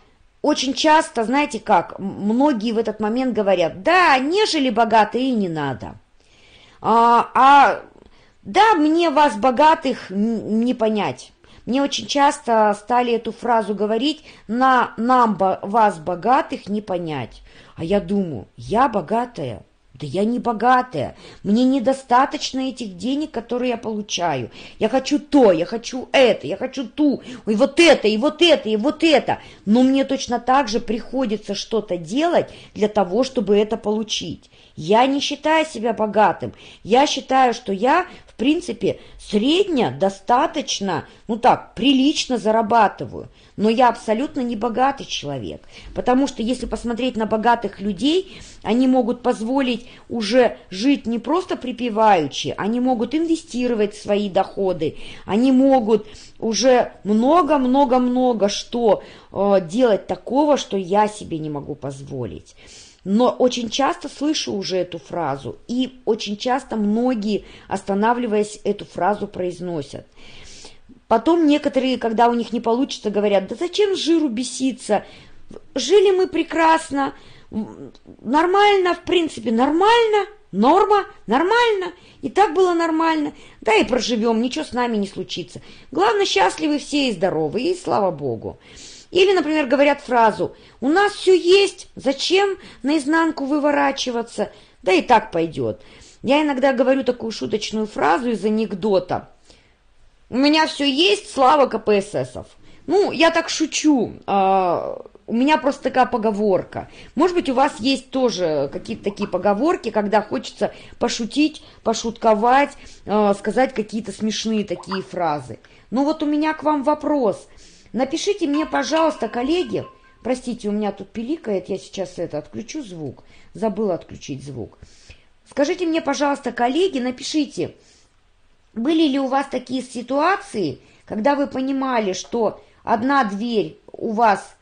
очень часто, знаете как, многие в этот момент говорят, да, нежели богатые не надо. А, а да, мне вас богатых не понять. Мне очень часто стали эту фразу говорить, на нам вас богатых не понять. А я думаю, я богатая, да я не богатая, мне недостаточно этих денег, которые я получаю. Я хочу то, я хочу это, я хочу ту, и вот это, и вот это, и вот это. Но мне точно так же приходится что-то делать для того, чтобы это получить. Я не считаю себя богатым. Я считаю, что я, в принципе, средне, достаточно, ну так, прилично зарабатываю но я абсолютно не богатый человек, потому что если посмотреть на богатых людей, они могут позволить уже жить не просто припеваючи, они могут инвестировать свои доходы, они могут уже много-много-много что э, делать такого, что я себе не могу позволить. Но очень часто слышу уже эту фразу, и очень часто многие, останавливаясь, эту фразу произносят. Потом некоторые, когда у них не получится, говорят, да зачем жиру беситься? Жили мы прекрасно, нормально, в принципе, нормально, норма, нормально, и так было нормально. Да и проживем, ничего с нами не случится. Главное, счастливы все и здоровы, и слава Богу. Или, например, говорят фразу «У нас все есть, зачем наизнанку выворачиваться?» Да и так пойдет. Я иногда говорю такую шуточную фразу из анекдота – у меня все есть, слава КПССов. Ну, я так шучу. А, у меня просто такая поговорка. Может быть, у вас есть тоже какие-то такие поговорки, когда хочется пошутить, пошутковать, а, сказать какие-то смешные такие фразы. Ну вот у меня к вам вопрос. Напишите мне, пожалуйста, коллеги, простите, у меня тут пиликает, я сейчас это отключу звук, забыла отключить звук. Скажите мне, пожалуйста, коллеги, напишите, были ли у вас такие ситуации, когда вы понимали, что одна дверь у вас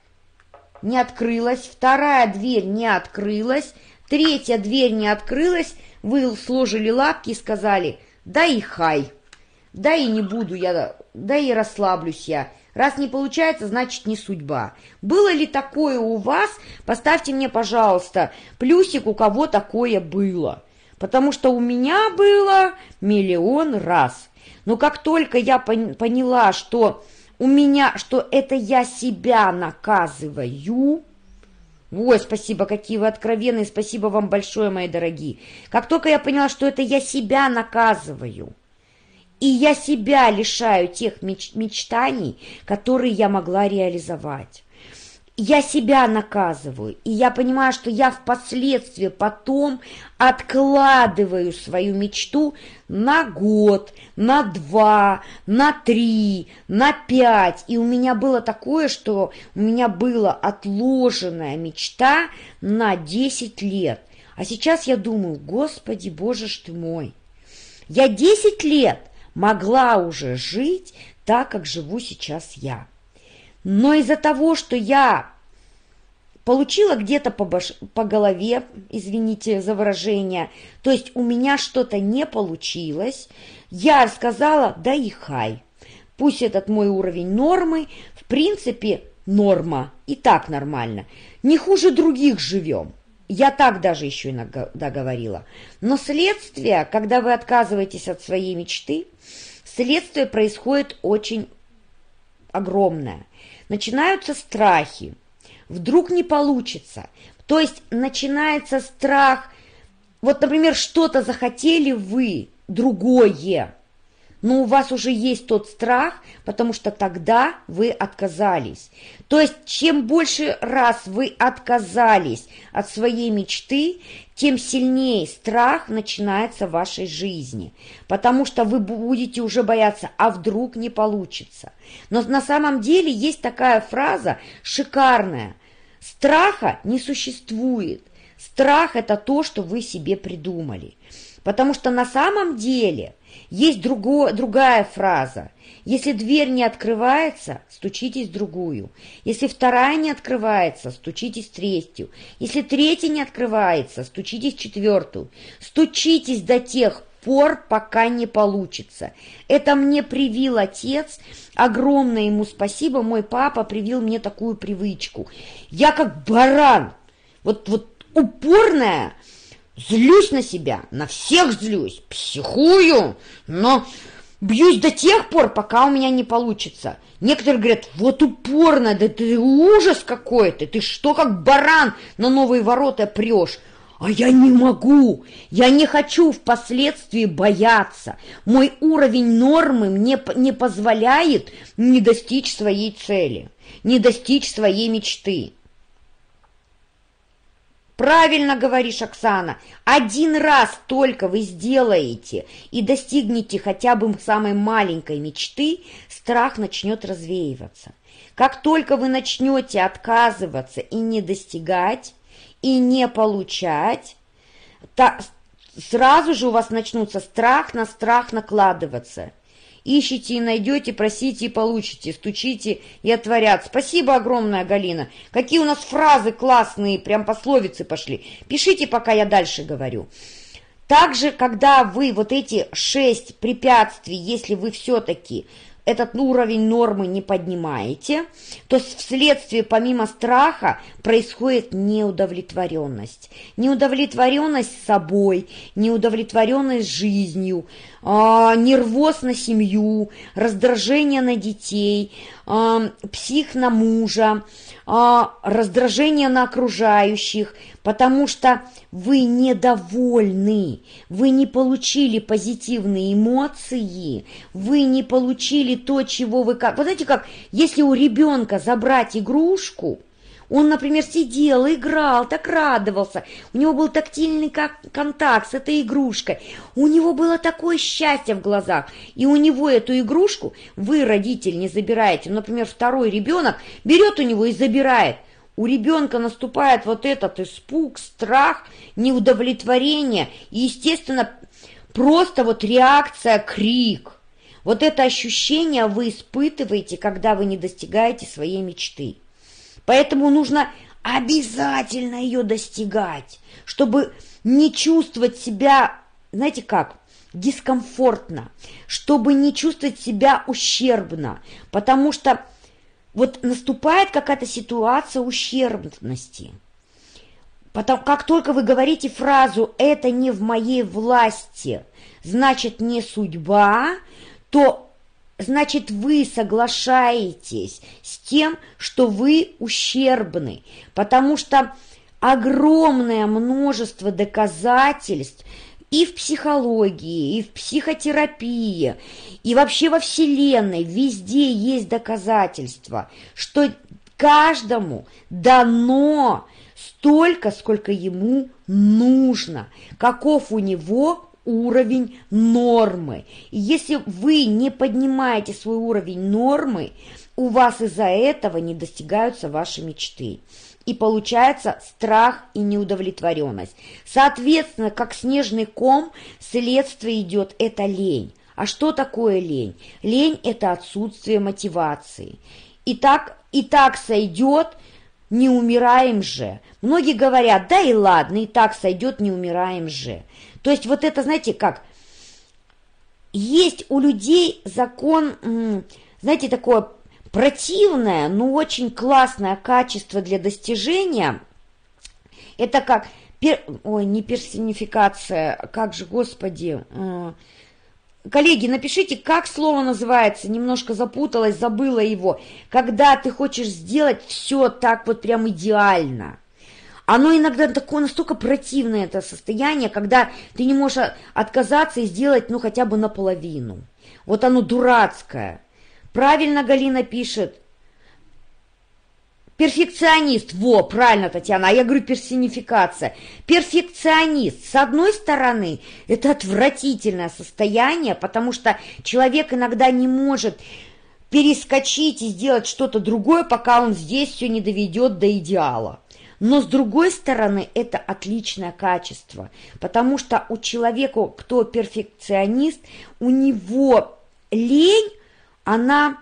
не открылась, вторая дверь не открылась, третья дверь не открылась, вы сложили лапки и сказали «да и хай». Да и не буду я, да и расслаблюсь я. Раз не получается, значит не судьба. Было ли такое у вас? Поставьте мне, пожалуйста, плюсик, у кого такое было. Потому что у меня было миллион раз. Но как только я поняла, что у меня, что это я себя наказываю, Ой, спасибо, какие вы откровенные, спасибо вам большое, мои дорогие. Как только я поняла, что это я себя наказываю, и я себя лишаю тех меч мечтаний, которые я могла реализовать. Я себя наказываю, и я понимаю, что я впоследствии потом откладываю свою мечту на год, на два, на три, на пять. И у меня было такое, что у меня была отложенная мечта на 10 лет. А сейчас я думаю, господи, боже ж ты мой, я 10 лет – могла уже жить так, как живу сейчас я. Но из-за того, что я получила где-то по, баш... по голове, извините за выражение, то есть у меня что-то не получилось, я сказала, да и хай. Пусть этот мой уровень нормы, в принципе, норма, и так нормально. Не хуже других живем. Я так даже еще иногда говорила. Но следствие, когда вы отказываетесь от своей мечты, следствие происходит очень огромное. Начинаются страхи. Вдруг не получится. То есть начинается страх. Вот, например, что-то захотели вы, другое но у вас уже есть тот страх, потому что тогда вы отказались. То есть, чем больше раз вы отказались от своей мечты, тем сильнее страх начинается в вашей жизни, потому что вы будете уже бояться, а вдруг не получится. Но на самом деле есть такая фраза шикарная. Страха не существует. Страх – это то, что вы себе придумали. Потому что на самом деле – есть друго, другая фраза. Если дверь не открывается, стучитесь в другую. Если вторая не открывается, стучитесь в третью. Если третья не открывается, стучитесь в четвертую. Стучитесь до тех пор, пока не получится. Это мне привил отец. Огромное ему спасибо. Мой папа привил мне такую привычку. Я как баран, вот, вот упорная, Злюсь на себя, на всех злюсь, психую, но бьюсь до тех пор, пока у меня не получится. Некоторые говорят, вот упорно, да ты ужас какой-то, ты что, как баран на новые ворота прешь? А я не могу, я не хочу впоследствии бояться. Мой уровень нормы мне не позволяет не достичь своей цели, не достичь своей мечты. Правильно говоришь, Оксана, один раз только вы сделаете и достигнете хотя бы самой маленькой мечты, страх начнет развеиваться. Как только вы начнете отказываться и не достигать, и не получать, то сразу же у вас начнутся страх на страх накладываться – Ищите и найдете, просите и получите, стучите и отворят. Спасибо огромное, Галина. Какие у нас фразы классные, прям пословицы пошли. Пишите, пока я дальше говорю. Также, когда вы вот эти шесть препятствий, если вы все-таки этот уровень нормы не поднимаете, то вследствие помимо страха происходит неудовлетворенность. Неудовлетворенность собой, неудовлетворенность жизнью, нервоз на семью, раздражение на детей, э, псих на мужа, э, раздражение на окружающих, потому что вы недовольны, вы не получили позитивные эмоции, вы не получили то, чего вы как... Вот знаете как, если у ребенка забрать игрушку, он, например, сидел, играл, так радовался. У него был тактильный контакт с этой игрушкой. У него было такое счастье в глазах. И у него эту игрушку вы, родитель, не забираете. Например, второй ребенок берет у него и забирает. У ребенка наступает вот этот испуг, страх, неудовлетворение и, естественно, просто вот реакция, крик. Вот это ощущение вы испытываете, когда вы не достигаете своей мечты. Поэтому нужно обязательно ее достигать, чтобы не чувствовать себя, знаете как, дискомфортно, чтобы не чувствовать себя ущербно, потому что вот наступает какая-то ситуация ущербности. Потом, как только вы говорите фразу «это не в моей власти», значит не судьба, то значит вы соглашаетесь с тем, что вы ущербны, потому что огромное множество доказательств и в психологии, и в психотерапии, и вообще во Вселенной, везде есть доказательства, что каждому дано столько, сколько ему нужно, каков у него уровень нормы. И если вы не поднимаете свой уровень нормы, у вас из-за этого не достигаются ваши мечты. И получается страх и неудовлетворенность. Соответственно, как снежный ком, следствие идет это лень. А что такое лень? Лень – это отсутствие мотивации. И так, и так сойдет, не умираем же. Многие говорят, да и ладно, и так сойдет, не умираем же. То есть вот это, знаете, как, есть у людей закон, знаете, такое противное, но очень классное качество для достижения. Это как, пер, ой, не персонификация, как же, господи, э, Коллеги, напишите, как слово называется, немножко запуталась, забыла его. Когда ты хочешь сделать все так вот прям идеально. Оно иногда такое настолько противное, это состояние, когда ты не можешь отказаться и сделать, ну, хотя бы наполовину. Вот оно дурацкое. Правильно Галина пишет, Перфекционист, во, правильно, Татьяна, а я говорю персонификация. Перфекционист, с одной стороны, это отвратительное состояние, потому что человек иногда не может перескочить и сделать что-то другое, пока он здесь все не доведет до идеала. Но с другой стороны, это отличное качество, потому что у человека, кто перфекционист, у него лень, она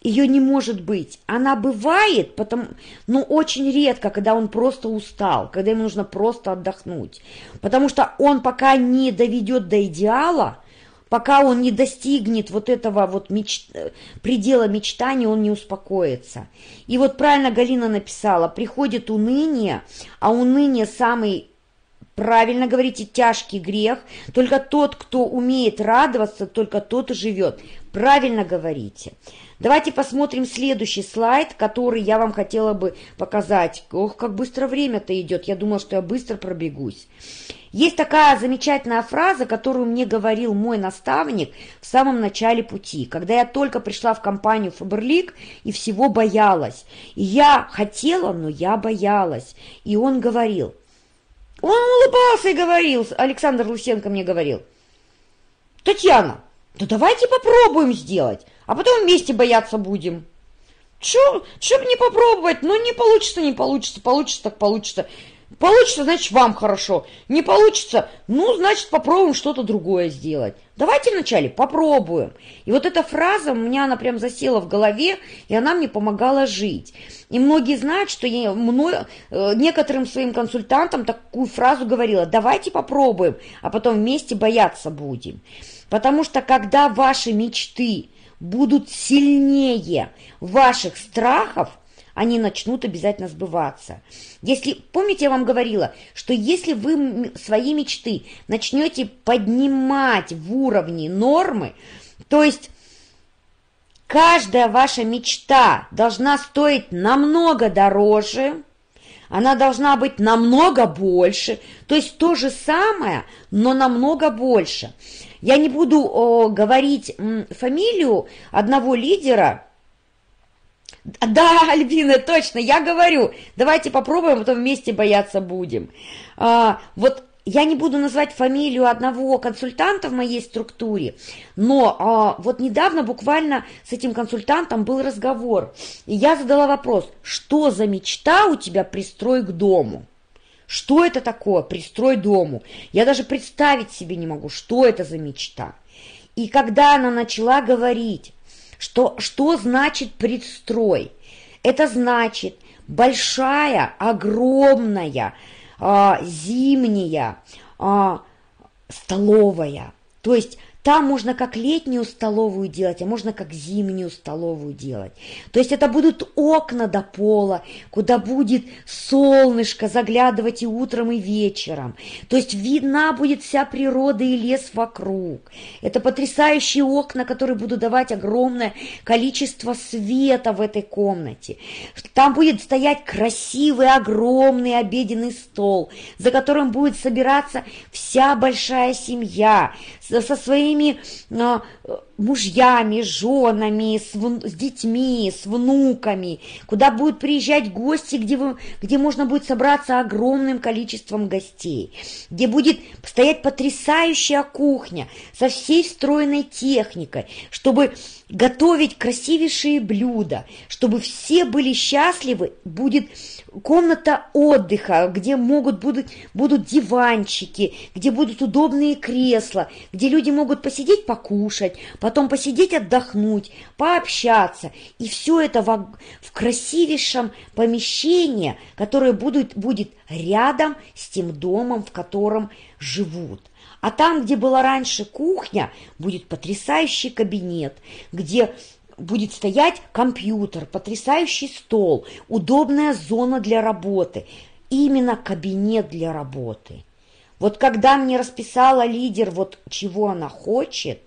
ее не может быть. Она бывает, потому, но очень редко, когда он просто устал, когда ему нужно просто отдохнуть. Потому что он пока не доведет до идеала, пока он не достигнет вот этого вот меч... предела мечтаний, он не успокоится. И вот правильно Галина написала, приходит уныние, а уныние самый Правильно говорите, тяжкий грех. Только тот, кто умеет радоваться, только тот и живет. Правильно говорите. Давайте посмотрим следующий слайд, который я вам хотела бы показать. Ох, как быстро время-то идет. Я думала, что я быстро пробегусь. Есть такая замечательная фраза, которую мне говорил мой наставник в самом начале пути, когда я только пришла в компанию Фаберлик и всего боялась. И я хотела, но я боялась. И он говорил, он улыбался и говорил, Александр Лусенко мне говорил, Татьяна, да давайте попробуем сделать а потом вместе бояться будем. Чё, чё не попробовать, ну не получится, не получится, получится так получится. Получится, значит, вам хорошо. Не получится, ну, значит, попробуем что-то другое сделать. Давайте вначале попробуем. И вот эта фраза у меня, она прям засела в голове, и она мне помогала жить. И многие знают, что я мной, э, некоторым своим консультантам такую фразу говорила, давайте попробуем, а потом вместе бояться будем. Потому что когда ваши мечты будут сильнее ваших страхов, они начнут обязательно сбываться. Если, помните, я вам говорила, что если вы свои мечты начнете поднимать в уровне нормы, то есть каждая ваша мечта должна стоить намного дороже, она должна быть намного больше, то есть то же самое, но намного больше. Я не буду о, говорить м, фамилию одного лидера. Да, Альбина, точно, я говорю. Давайте попробуем, а потом вместе бояться будем. А, вот я не буду назвать фамилию одного консультанта в моей структуре, но а, вот недавно буквально с этим консультантом был разговор, и я задала вопрос, что за мечта у тебя пристрой к дому? Что это такое? Пристрой дому. Я даже представить себе не могу, что это за мечта. И когда она начала говорить, что, что значит предстрой, это значит большая, огромная, а, зимняя а, столовая. То есть там можно как летнюю столовую делать, а можно как зимнюю столовую делать. То есть это будут окна до пола, куда будет солнышко заглядывать и утром, и вечером. То есть видна будет вся природа и лес вокруг. Это потрясающие окна, которые будут давать огромное количество света в этой комнате. Там будет стоять красивый, огромный обеденный стол, за которым будет собираться вся большая семья со своими а, мужьями, женами, с, с детьми, с внуками, куда будут приезжать гости, где, вы, где можно будет собраться огромным количеством гостей, где будет стоять потрясающая кухня со всей встроенной техникой, чтобы готовить красивейшие блюда, чтобы все были счастливы, будет комната отдыха, где могут будут, будут диванчики, где будут удобные кресла, где люди могут посидеть покушать, потом посидеть отдохнуть, пообщаться. И все это в, в красивейшем помещении, которое будет, будет рядом с тем домом, в котором живут. А там, где была раньше кухня, будет потрясающий кабинет, где будет стоять компьютер, потрясающий стол, удобная зона для работы. Именно кабинет для работы. Вот когда мне расписала лидер, вот чего она хочет,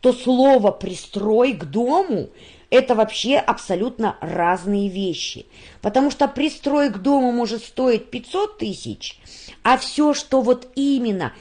то слово «пристрой к дому» это вообще абсолютно разные вещи. Потому что пристрой к дому может стоить 500 тысяч, а все, что вот именно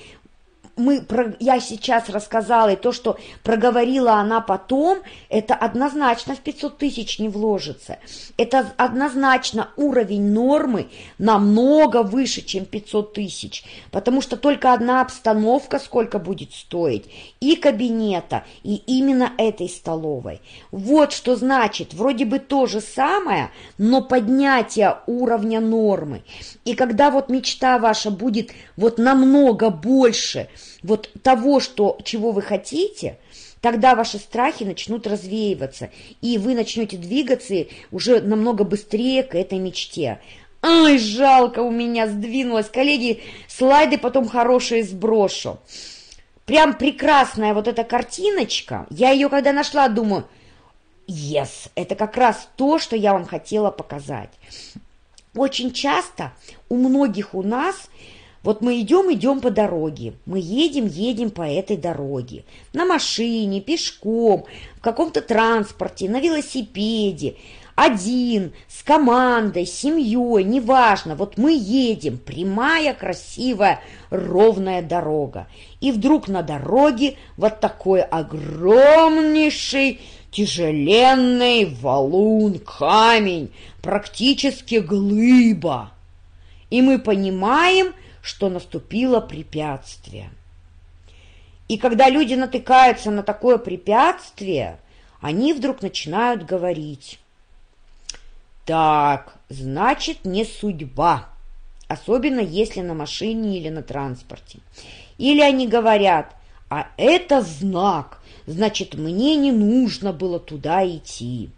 мы, про, я сейчас рассказала, и то, что проговорила она потом, это однозначно в 500 тысяч не вложится. Это однозначно уровень нормы намного выше, чем 500 тысяч, потому что только одна обстановка сколько будет стоить, и кабинета, и именно этой столовой. Вот что значит, вроде бы то же самое, но поднятие уровня нормы. И когда вот мечта ваша будет вот намного больше – вот того, что, чего вы хотите, тогда ваши страхи начнут развеиваться, и вы начнете двигаться уже намного быстрее к этой мечте. Ай, жалко у меня сдвинулось. Коллеги, слайды потом хорошие сброшу. Прям прекрасная вот эта картиночка. Я ее когда нашла, думаю, yes, это как раз то, что я вам хотела показать. Очень часто у многих у нас вот мы идем, идем по дороге, мы едем, едем по этой дороге, на машине, пешком, в каком-то транспорте, на велосипеде, один, с командой, с семьей, неважно, вот мы едем, прямая, красивая, ровная дорога. И вдруг на дороге вот такой огромнейший, тяжеленный валун, камень, практически глыба. И мы понимаем, что наступило препятствие. И когда люди натыкаются на такое препятствие, они вдруг начинают говорить, так, значит, не судьба, особенно если на машине или на транспорте. Или они говорят, а это знак, значит, мне не нужно было туда идти.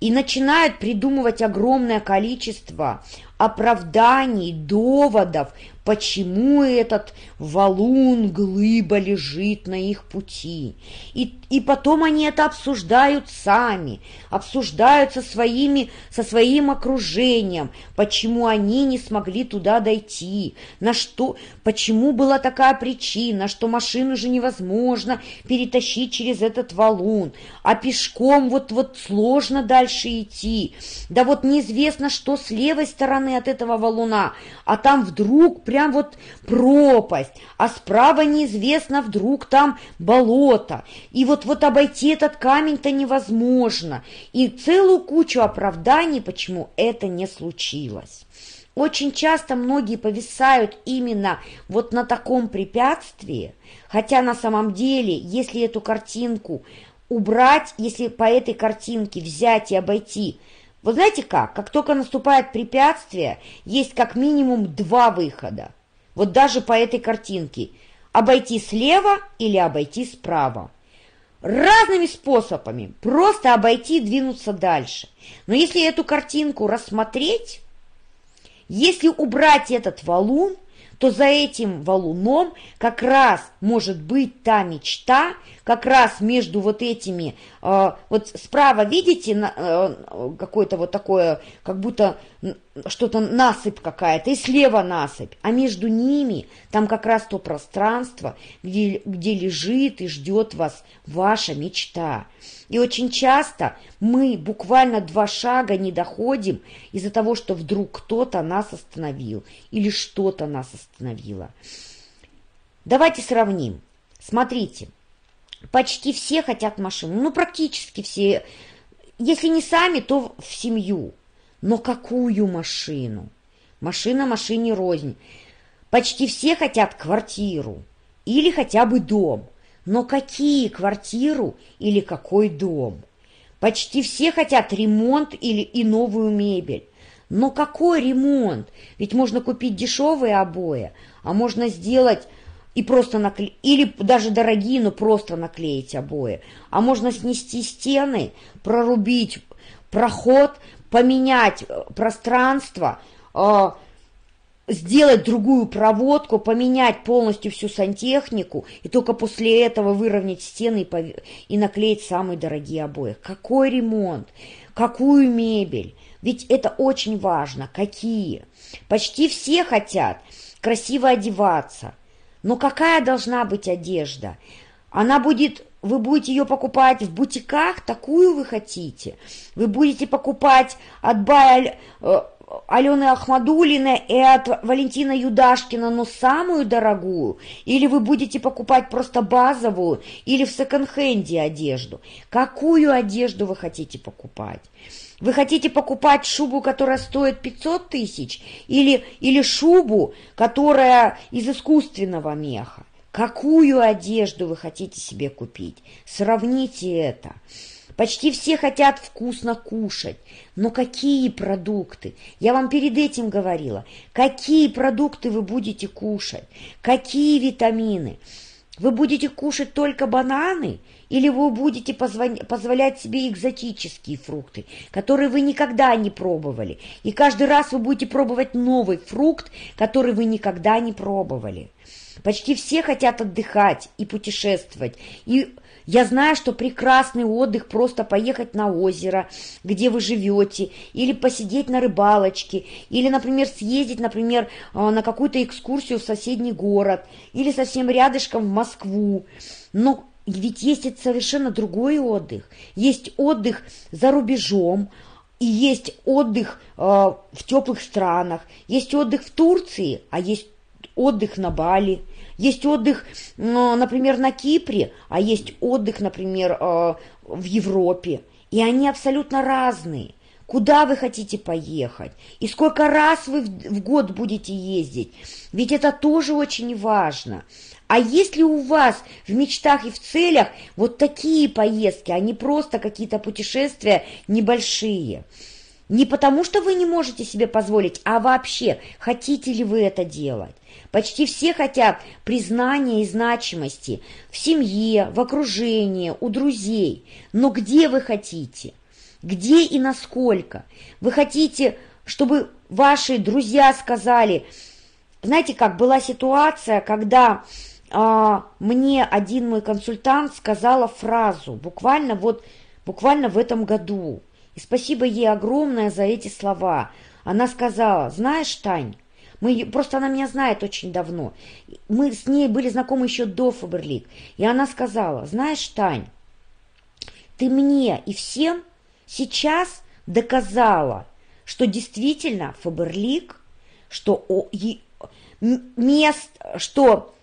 И начинают придумывать огромное количество оправданий, доводов, почему этот валун, глыба лежит на их пути. И, и потом они это обсуждают сами, обсуждают со, своими, со своим окружением, почему они не смогли туда дойти, на что, почему была такая причина, что машину же невозможно перетащить через этот валун, а пешком вот, вот сложно дальше идти. Да вот неизвестно, что с левой стороны от этого валуна, а там вдруг прям вот пропасть, а справа неизвестно, вдруг там болото. И вот, вот обойти этот камень-то невозможно. И целую кучу оправданий, почему это не случилось. Очень часто многие повисают именно вот на таком препятствии, хотя на самом деле, если эту картинку убрать, если по этой картинке взять и обойти – вы знаете как? Как только наступает препятствие, есть как минимум два выхода. Вот даже по этой картинке. Обойти слева или обойти справа. разными способами просто обойти и двинуться дальше. Но если эту картинку рассмотреть, если убрать этот валун, то за этим валуном как раз может быть та мечта, как раз между вот этими, э, вот справа видите э, какое-то вот такое, как будто что-то насыпь какая-то, и слева насыпь, а между ними там как раз то пространство, где, где лежит и ждет вас ваша мечта. И очень часто мы буквально два шага не доходим из-за того, что вдруг кто-то нас остановил или что-то нас остановило. Давайте сравним. Смотрите, почти все хотят машину, ну практически все, если не сами, то в семью. Но какую машину? Машина машине рознь. Почти все хотят квартиру или хотя бы дом. Но какие квартиру или какой дом? Почти все хотят ремонт или и новую мебель. Но какой ремонт? Ведь можно купить дешевые обои, а можно сделать и просто наклеить, или даже дорогие, но просто наклеить обои. А можно снести стены, прорубить проход, поменять э, пространство, э, сделать другую проводку, поменять полностью всю сантехнику и только после этого выровнять стены и, и наклеить самые дорогие обои. Какой ремонт? Какую мебель? Ведь это очень важно. Какие? Почти все хотят красиво одеваться. Но какая должна быть одежда? Она будет, вы будете ее покупать в бутиках, такую вы хотите. Вы будете покупать от Бая э, Алены Ахмадулиной и от Валентина Юдашкина, но самую дорогую? Или вы будете покупать просто базовую или в секонд-хенде одежду? Какую одежду вы хотите покупать? Вы хотите покупать шубу, которая стоит 500 тысяч? Или, или шубу, которая из искусственного меха? Какую одежду вы хотите себе купить? Сравните это. Почти все хотят вкусно кушать. Но какие продукты? Я вам перед этим говорила. Какие продукты вы будете кушать? Какие витамины? Вы будете кушать только бананы? Или вы будете позволять себе экзотические фрукты, которые вы никогда не пробовали? И каждый раз вы будете пробовать новый фрукт, который вы никогда не пробовали. Почти все хотят отдыхать и путешествовать. И я знаю, что прекрасный отдых просто поехать на озеро, где вы живете, или посидеть на рыбалочке, или, например, съездить, например, э, на какую-то экскурсию в соседний город, или совсем рядышком в Москву. Но ведь есть совершенно другой отдых. Есть отдых за рубежом, и есть отдых э, в теплых странах, есть отдых в Турции, а есть отдых на Бали. Есть отдых, например, на Кипре, а есть отдых, например, э, в Европе. И они абсолютно разные. Куда вы хотите поехать? И сколько раз вы в год будете ездить? Ведь это тоже очень важно. А если у вас в мечтах и в целях вот такие поездки, а не просто какие-то путешествия небольшие? Не потому, что вы не можете себе позволить, а вообще, хотите ли вы это делать? Почти все хотят признания и значимости в семье, в окружении, у друзей. Но где вы хотите? Где и насколько? Вы хотите, чтобы ваши друзья сказали... Знаете, как была ситуация, когда а, мне один мой консультант сказала фразу, буквально вот, буквально в этом году. И спасибо ей огромное за эти слова. Она сказала, знаешь, Тань, мы, просто она меня знает очень давно. Мы с ней были знакомы еще до Фаберлик. И она сказала, знаешь, Тань, ты мне и всем сейчас доказала, что действительно Фаберлик, что о, и, мест, что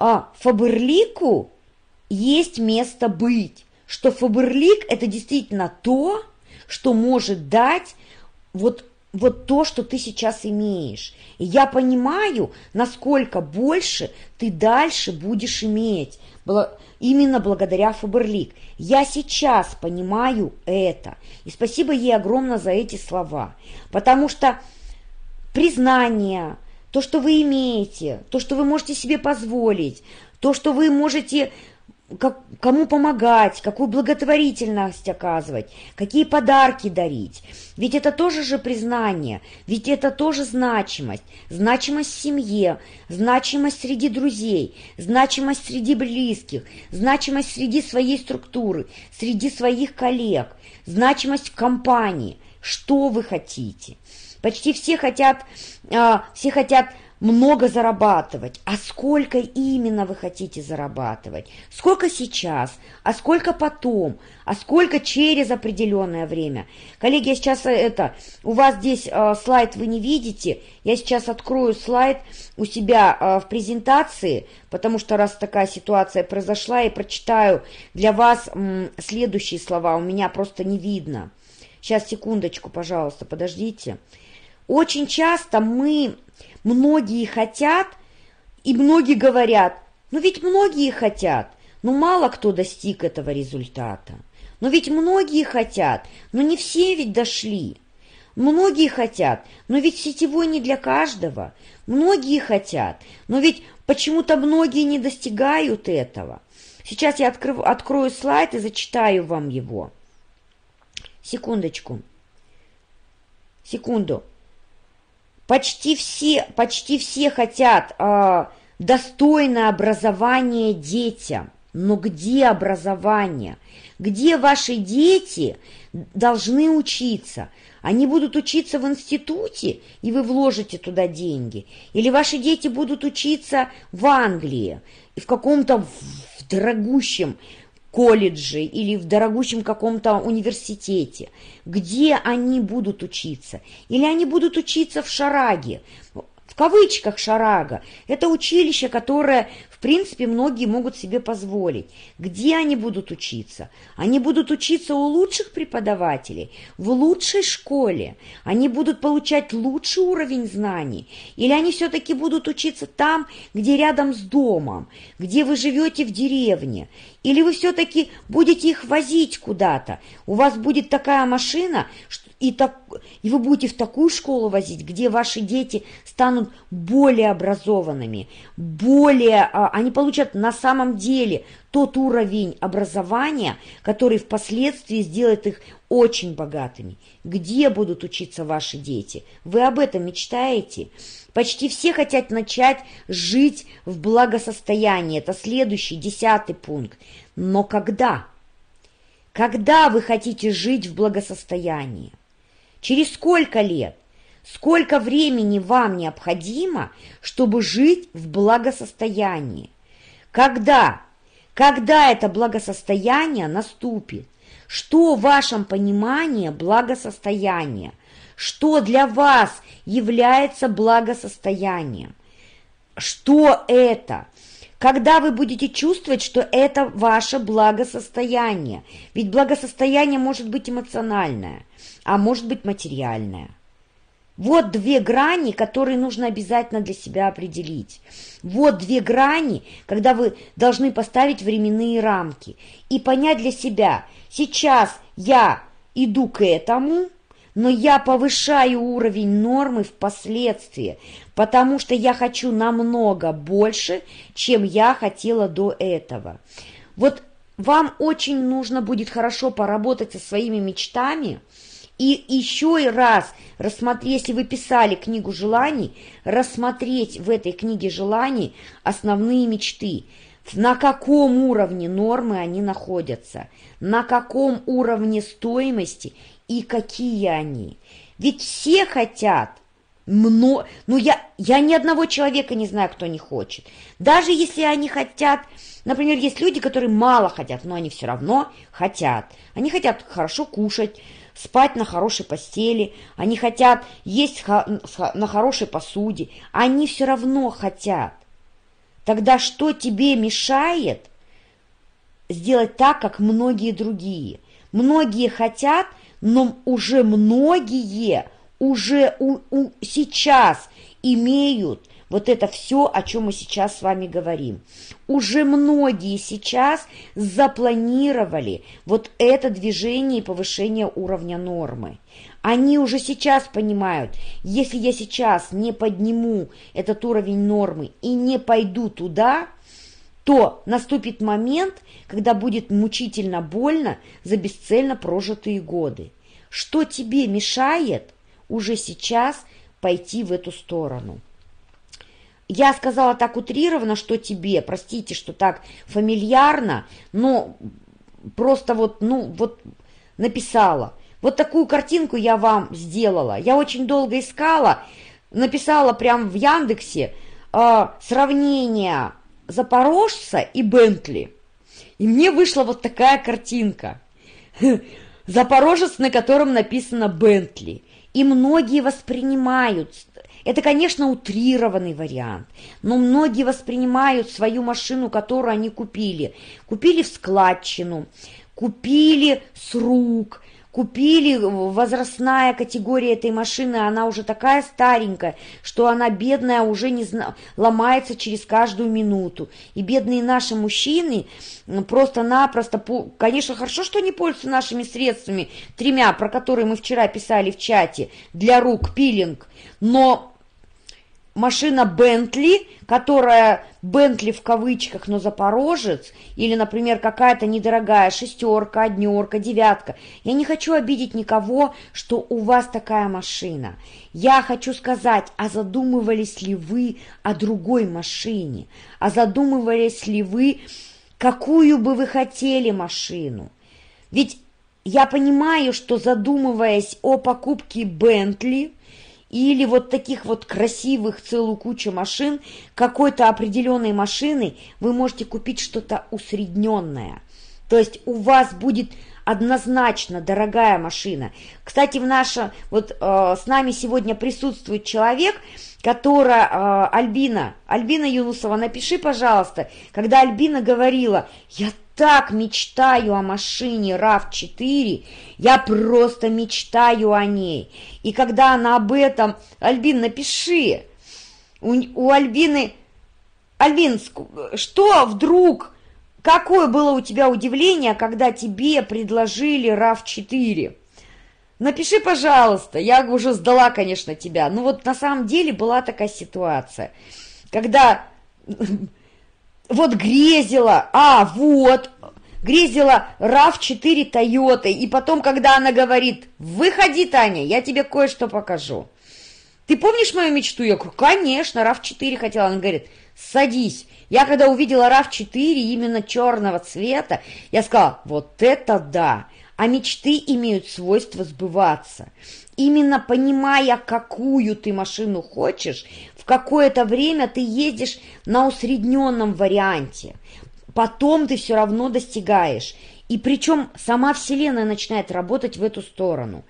а, Фаберлику есть место быть, что Фаберлик это действительно то, что может дать вот, вот то, что ты сейчас имеешь. И я понимаю, насколько больше ты дальше будешь иметь, именно благодаря Фаберлик. Я сейчас понимаю это. И спасибо ей огромное за эти слова. Потому что признание, то, что вы имеете, то, что вы можете себе позволить, то, что вы можете как, кому помогать, какую благотворительность оказывать, какие подарки дарить. Ведь это тоже же признание, ведь это тоже значимость. Значимость в семье, значимость среди друзей, значимость среди близких, значимость среди своей структуры, среди своих коллег, значимость в компании. Что вы хотите? Почти все хотят, а, все хотят много зарабатывать. А сколько именно вы хотите зарабатывать? Сколько сейчас? А сколько потом? А сколько через определенное время? Коллеги, я сейчас э, это, у вас здесь э, слайд вы не видите, я сейчас открою слайд у себя э, в презентации, потому что раз такая ситуация произошла, и прочитаю для вас м, следующие слова, у меня просто не видно. Сейчас, секундочку, пожалуйста, подождите. Очень часто мы Многие хотят, и многие говорят, ну ведь многие хотят, но мало кто достиг этого результата. Но ведь многие хотят, но не все ведь дошли. Многие хотят, но ведь сетевой не для каждого. Многие хотят, но ведь почему-то многие не достигают этого. Сейчас я открою, открою слайд и зачитаю вам его. Секундочку. Секунду. Почти все, почти все хотят э, достойное образование детям. Но где образование? Где ваши дети должны учиться? Они будут учиться в институте, и вы вложите туда деньги? Или ваши дети будут учиться в Англии, в каком-то дорогущем колледже или в дорогущем каком-то университете, где они будут учиться. Или они будут учиться в Шараге, в кавычках Шарага. Это училище, которое принципе, многие могут себе позволить. Где они будут учиться? Они будут учиться у лучших преподавателей, в лучшей школе. Они будут получать лучший уровень знаний. Или они все-таки будут учиться там, где рядом с домом, где вы живете в деревне. Или вы все-таки будете их возить куда-то. У вас будет такая машина, что и, так, и вы будете в такую школу возить, где ваши дети станут более образованными, более, а, они получат на самом деле тот уровень образования, который впоследствии сделает их очень богатыми. Где будут учиться ваши дети? Вы об этом мечтаете? Почти все хотят начать жить в благосостоянии. Это следующий, десятый пункт. Но когда? Когда вы хотите жить в благосостоянии? Через сколько лет? Сколько времени вам необходимо, чтобы жить в благосостоянии? Когда? Когда это благосостояние наступит? Что в вашем понимании благосостояние? Что для вас является благосостоянием? Что это? Когда вы будете чувствовать, что это ваше благосостояние? Ведь благосостояние может быть эмоциональное а может быть материальное. Вот две грани, которые нужно обязательно для себя определить. Вот две грани, когда вы должны поставить временные рамки и понять для себя, сейчас я иду к этому, но я повышаю уровень нормы впоследствии, потому что я хочу намного больше, чем я хотела до этого. Вот вам очень нужно будет хорошо поработать со своими мечтами, и еще и раз рассмотреть, если вы писали книгу желаний, рассмотреть в этой книге желаний основные мечты. На каком уровне нормы они находятся, на каком уровне стоимости и какие они. Ведь все хотят, мно... ну я, я ни одного человека не знаю, кто не хочет. Даже если они хотят, например, есть люди, которые мало хотят, но они все равно хотят. Они хотят хорошо кушать, спать на хорошей постели, они хотят есть на хорошей посуде, они все равно хотят. Тогда что тебе мешает сделать так, как многие другие? Многие хотят, но уже многие уже у, у, сейчас имеют вот это все, о чем мы сейчас с вами говорим. Уже многие сейчас запланировали вот это движение и повышение уровня нормы. Они уже сейчас понимают, если я сейчас не подниму этот уровень нормы и не пойду туда, то наступит момент, когда будет мучительно больно за бесцельно прожитые годы. Что тебе мешает уже сейчас пойти в эту сторону? Я сказала так утрированно, что тебе, простите, что так фамильярно, но просто вот, ну, вот написала. Вот такую картинку я вам сделала. Я очень долго искала, написала прямо в Яндексе э, сравнение Запорожца и Бентли. И мне вышла вот такая картинка. Запорожец, на котором написано Бентли. И многие воспринимают, это, конечно, утрированный вариант, но многие воспринимают свою машину, которую они купили. Купили в складчину, купили с рук, Купили возрастная категория этой машины, она уже такая старенькая, что она бедная уже не зна... ломается через каждую минуту. И бедные наши мужчины просто-напросто, конечно, хорошо, что не пользуются нашими средствами, тремя, про которые мы вчера писали в чате, для рук пилинг, но машина Бентли, которая Бентли в кавычках, но Запорожец, или, например, какая-то недорогая шестерка, однерка, девятка. Я не хочу обидеть никого, что у вас такая машина. Я хочу сказать, а задумывались ли вы о другой машине? А задумывались ли вы, какую бы вы хотели машину? Ведь я понимаю, что задумываясь о покупке Бентли, или вот таких вот красивых целую кучу машин, какой-то определенной машины вы можете купить что-то усредненное. То есть у вас будет однозначно дорогая машина. Кстати, в наше, вот э, с нами сегодня присутствует человек, которая, э, Альбина, Альбина Юнусова, напиши, пожалуйста, когда Альбина говорила, я так мечтаю о машине RAV4, я просто мечтаю о ней. И когда она об этом, Альбин, напиши, у, у Альбины, Альбин, что вдруг, какое было у тебя удивление, когда тебе предложили RAV4? Напиши, пожалуйста, я уже сдала, конечно, тебя. Ну вот на самом деле была такая ситуация, когда вот грезила, а, вот, грезила RAV4 Тойотой, и потом, когда она говорит, выходи, Таня, я тебе кое-что покажу. Ты помнишь мою мечту? Я говорю, конечно, RAV4 хотела. Она говорит, садись. Я когда увидела RAV4 именно черного цвета, я сказала, вот это да. А мечты имеют свойство сбываться. Именно понимая, какую ты машину хочешь, в какое-то время ты ездишь на усредненном варианте. Потом ты все равно достигаешь. И причем сама Вселенная начинает работать в эту сторону.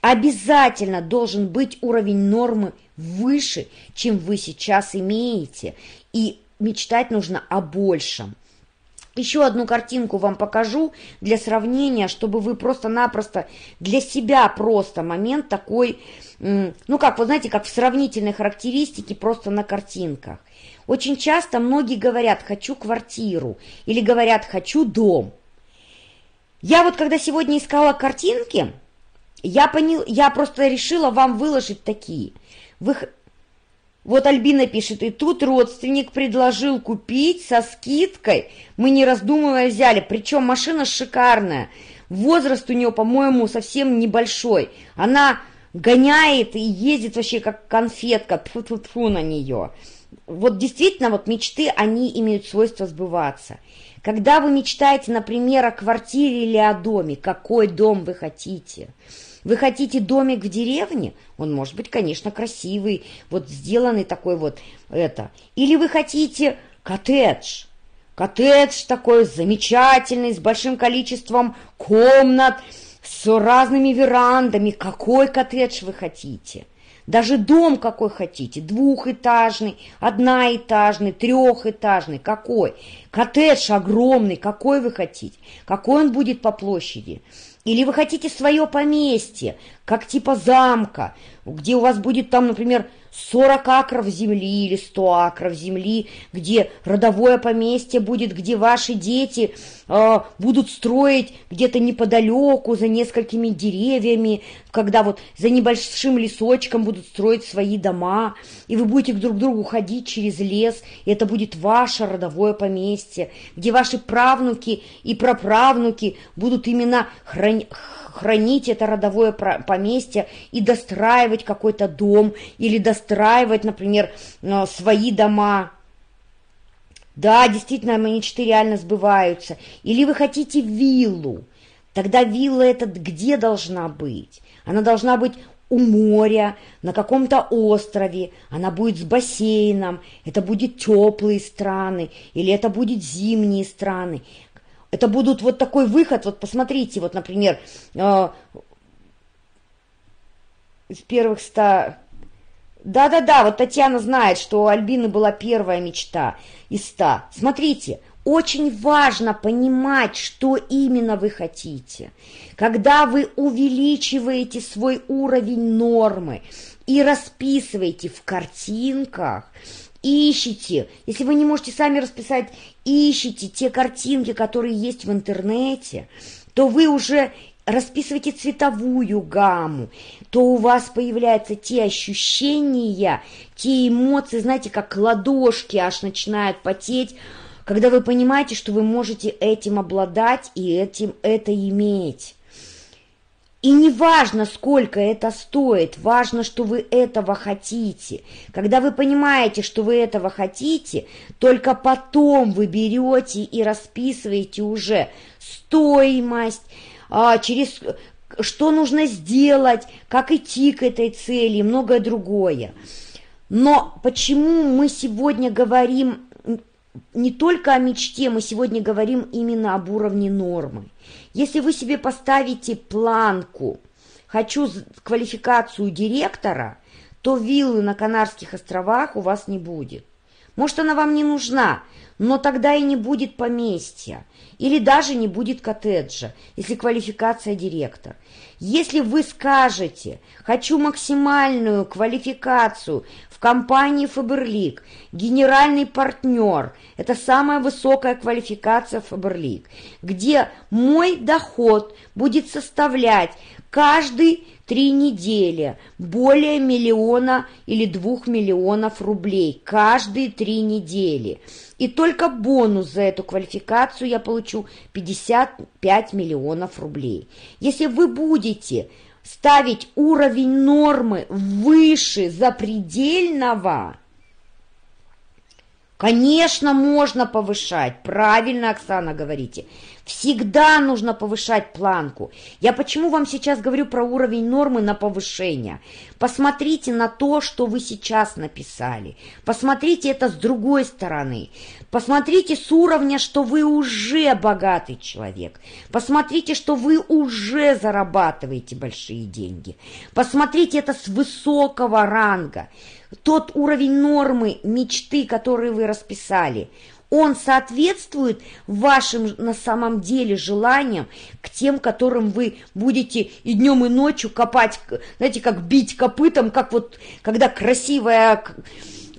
Обязательно должен быть уровень нормы выше, чем вы сейчас имеете. И мечтать нужно о большем. Еще одну картинку вам покажу для сравнения, чтобы вы просто-напросто для себя просто момент такой, ну как, вы знаете, как в сравнительной характеристике просто на картинках. Очень часто многие говорят «хочу квартиру» или говорят «хочу дом». Я вот когда сегодня искала картинки, я, понял, я просто решила вам выложить такие. Вы, вот Альбина пишет, и тут родственник предложил купить со скидкой. Мы не раздумывая взяли, причем машина шикарная. Возраст у нее, по-моему, совсем небольшой. Она гоняет и ездит вообще как конфетка, тфу -тфу -тфу на нее. Вот действительно, вот мечты, они имеют свойство сбываться. Когда вы мечтаете, например, о квартире или о доме, какой дом вы хотите – вы хотите домик в деревне? Он может быть, конечно, красивый, вот сделанный такой вот это. Или вы хотите коттедж? Коттедж такой замечательный, с большим количеством комнат, с разными верандами. Какой коттедж вы хотите? Даже дом какой хотите, двухэтажный, одноэтажный, трехэтажный, какой? Коттедж огромный, какой вы хотите? Какой он будет по площади? Или вы хотите свое поместье, как типа замка, где у вас будет там, например, 40 акров земли или 100 акров земли, где родовое поместье будет, где ваши дети э, будут строить где-то неподалеку, за несколькими деревьями, когда вот за небольшим лесочком будут строить свои дома, и вы будете друг к другу ходить через лес, и это будет ваше родовое поместье, где ваши правнуки и праправнуки будут именно хранить хранить это родовое поместье и достраивать какой-то дом или достраивать, например, э, свои дома. Да, действительно, мечты реально сбываются. Или вы хотите виллу. Тогда вилла эта где должна быть? Она должна быть у моря, на каком-то острове, она будет с бассейном, это будет теплые страны, или это будет зимние страны. Это будут вот такой выход, вот посмотрите, вот, например, э, из первых ста... Да-да-да, вот Татьяна знает, что у Альбины была первая мечта из ста. Смотрите, очень важно понимать, что именно вы хотите. Когда вы увеличиваете свой уровень нормы и расписываете в картинках, ищите, если вы не можете сами расписать, ищите те картинки, которые есть в интернете, то вы уже расписываете цветовую гамму, то у вас появляются те ощущения, те эмоции, знаете, как ладошки аж начинают потеть, когда вы понимаете, что вы можете этим обладать и этим это иметь. И не важно, сколько это стоит, важно, что вы этого хотите. Когда вы понимаете, что вы этого хотите, только потом вы берете и расписываете уже стоимость, а, через что нужно сделать, как идти к этой цели и многое другое. Но почему мы сегодня говорим не только о мечте, мы сегодня говорим именно об уровне нормы. Если вы себе поставите планку «хочу квалификацию директора», то виллы на Канарских островах у вас не будет. Может, она вам не нужна, но тогда и не будет поместья, или даже не будет коттеджа, если квалификация директор. Если вы скажете «хочу максимальную квалификацию компании Фаберлик, генеральный партнер, это самая высокая квалификация Фаберлик, где мой доход будет составлять каждый три недели более миллиона или двух миллионов рублей каждые три недели. И только бонус за эту квалификацию я получу 55 миллионов рублей. Если вы будете ставить уровень нормы выше запредельного, конечно, можно повышать. Правильно, Оксана, говорите. Всегда нужно повышать планку. Я почему вам сейчас говорю про уровень нормы на повышение? Посмотрите на то, что вы сейчас написали. Посмотрите это с другой стороны. Посмотрите с уровня, что вы уже богатый человек. Посмотрите, что вы уже зарабатываете большие деньги. Посмотрите это с высокого ранга. Тот уровень нормы мечты, который вы расписали – он соответствует вашим на самом деле желаниям к тем, которым вы будете и днем, и ночью копать, знаете, как бить копытом, как вот когда красивая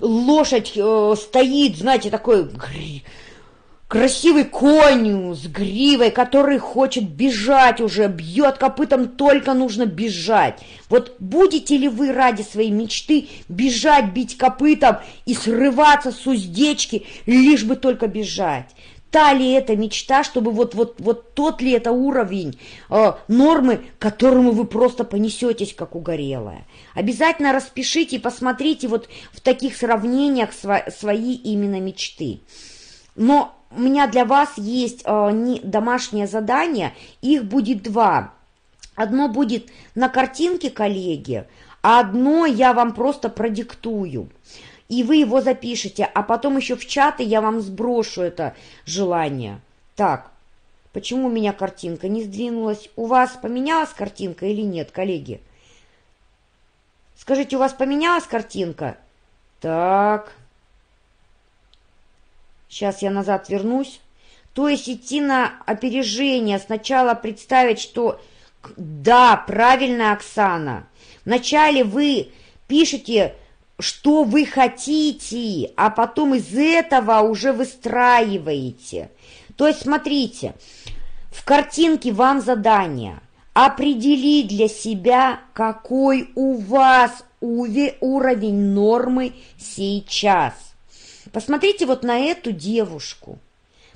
лошадь э, стоит, знаете, такой Красивый конь с гривой, который хочет бежать уже, бьет копытом, только нужно бежать. Вот будете ли вы ради своей мечты бежать, бить копытом и срываться с уздечки, лишь бы только бежать? Та ли это мечта, чтобы вот, вот, вот тот ли это уровень э, нормы, к которому вы просто понесетесь, как угорелая? Обязательно распишите и посмотрите вот в таких сравнениях сво, свои именно мечты. Но у меня для вас есть э, не, домашнее задание, их будет два. Одно будет на картинке, коллеги, а одно я вам просто продиктую. И вы его запишете, а потом еще в чаты я вам сброшу это желание. Так, почему у меня картинка не сдвинулась? У вас поменялась картинка или нет, коллеги? Скажите, у вас поменялась картинка? Так, Сейчас я назад вернусь. То есть идти на опережение, сначала представить, что Да, правильно, Оксана. Вначале вы пишете, что вы хотите, а потом из этого уже выстраиваете. То есть, смотрите, в картинке вам задание определить для себя, какой у вас уровень нормы сейчас. Посмотрите вот на эту девушку.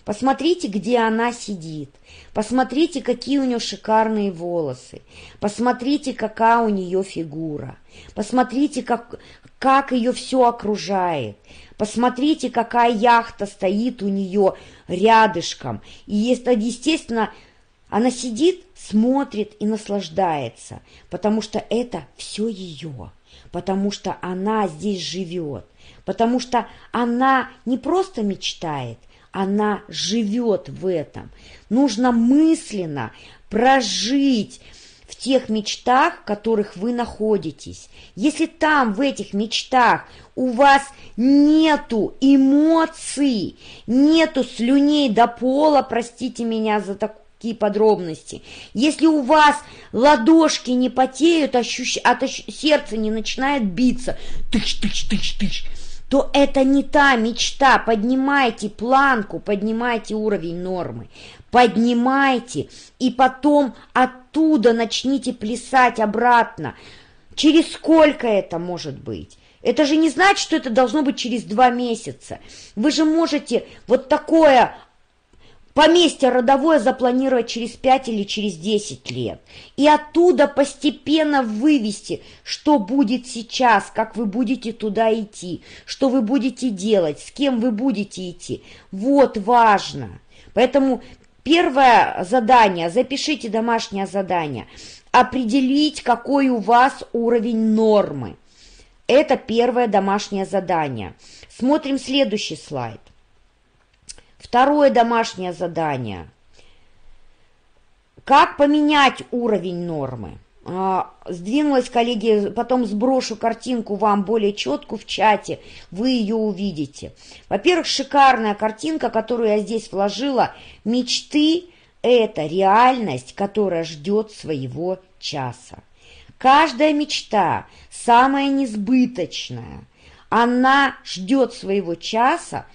Посмотрите, где она сидит. Посмотрите, какие у нее шикарные волосы. Посмотрите, какая у нее фигура. Посмотрите, как, как ее все окружает. Посмотрите, какая яхта стоит у нее рядышком. И, естественно, она сидит, смотрит и наслаждается, потому что это все ее, потому что она здесь живет, потому что она не просто мечтает, она живет в этом. Нужно мысленно прожить в тех мечтах, в которых вы находитесь. Если там, в этих мечтах, у вас нету эмоций, нету слюней до пола, простите меня за такие подробности. Если у вас ладошки не потеют, ощущ... от ощ... сердце не начинает биться, тыш-тыш-тыш-тыш, то это не та мечта. Поднимайте планку, поднимайте уровень нормы, поднимайте, и потом оттуда начните плясать обратно. Через сколько это может быть? Это же не значит, что это должно быть через два месяца. Вы же можете вот такое поместье родовое запланировать через пять или через десять лет. И оттуда постепенно вывести, что будет сейчас, как вы будете туда идти, что вы будете делать, с кем вы будете идти. Вот важно. Поэтому первое задание, запишите домашнее задание, определить, какой у вас уровень нормы. Это первое домашнее задание. Смотрим следующий слайд. Второе домашнее задание. Как поменять уровень нормы? А, сдвинулась, коллеги, потом сброшу картинку вам более четкую в чате, вы ее увидите. Во-первых, шикарная картинка, которую я здесь вложила. Мечты – это реальность, которая ждет своего часа. Каждая мечта, самая несбыточная, она ждет своего часа,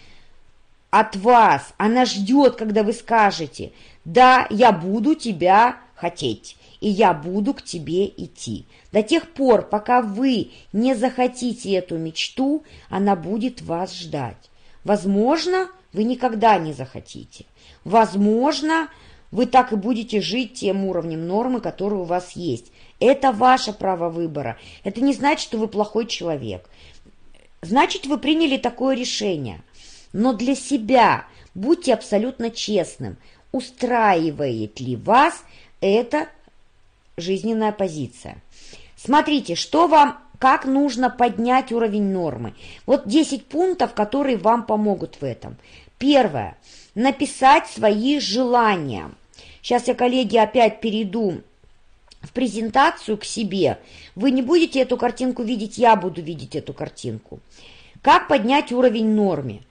от вас. Она ждет, когда вы скажете, да, я буду тебя хотеть, и я буду к тебе идти. До тех пор, пока вы не захотите эту мечту, она будет вас ждать. Возможно, вы никогда не захотите. Возможно, вы так и будете жить тем уровнем нормы, который у вас есть. Это ваше право выбора. Это не значит, что вы плохой человек. Значит, вы приняли такое решение но для себя будьте абсолютно честным, устраивает ли вас эта жизненная позиция. Смотрите, что вам, как нужно поднять уровень нормы. Вот 10 пунктов, которые вам помогут в этом. Первое. Написать свои желания. Сейчас я, коллеги, опять перейду в презентацию к себе. Вы не будете эту картинку видеть, я буду видеть эту картинку. Как поднять уровень нормы?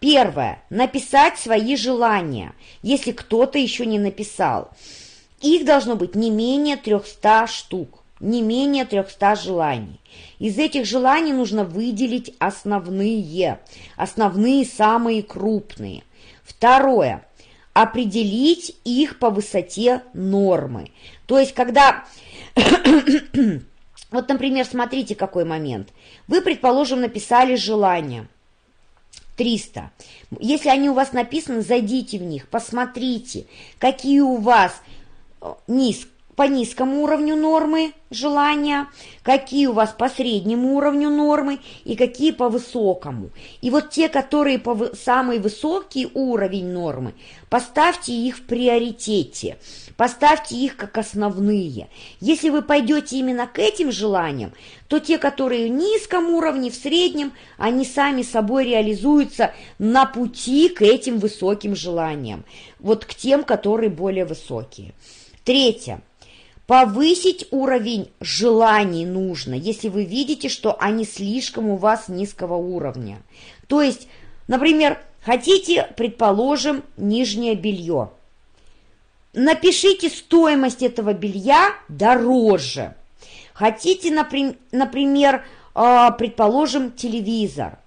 Первое. Написать свои желания, если кто-то еще не написал. Их должно быть не менее 300 штук, не менее 300 желаний. Из этих желаний нужно выделить основные, основные самые крупные. Второе. Определить их по высоте нормы. То есть, когда... вот, например, смотрите, какой момент. Вы, предположим, написали желание – 300. Если они у вас написаны, зайдите в них, посмотрите, какие у вас э, низ, по низкому уровню нормы желания, какие у вас по среднему уровню нормы и какие по высокому. И вот те, которые по самый высокий уровень нормы, поставьте их в приоритете, поставьте их как основные. Если вы пойдете именно к этим желаниям, то те, которые в низком уровне, в среднем, они сами собой реализуются на пути к этим высоким желаниям, вот к тем, которые более высокие. Третье. Повысить уровень желаний нужно, если вы видите, что они слишком у вас низкого уровня. То есть, например, хотите, предположим, нижнее белье. напишите стоимость этого белья дороже. Хотите, например, а, предположим, телевизор.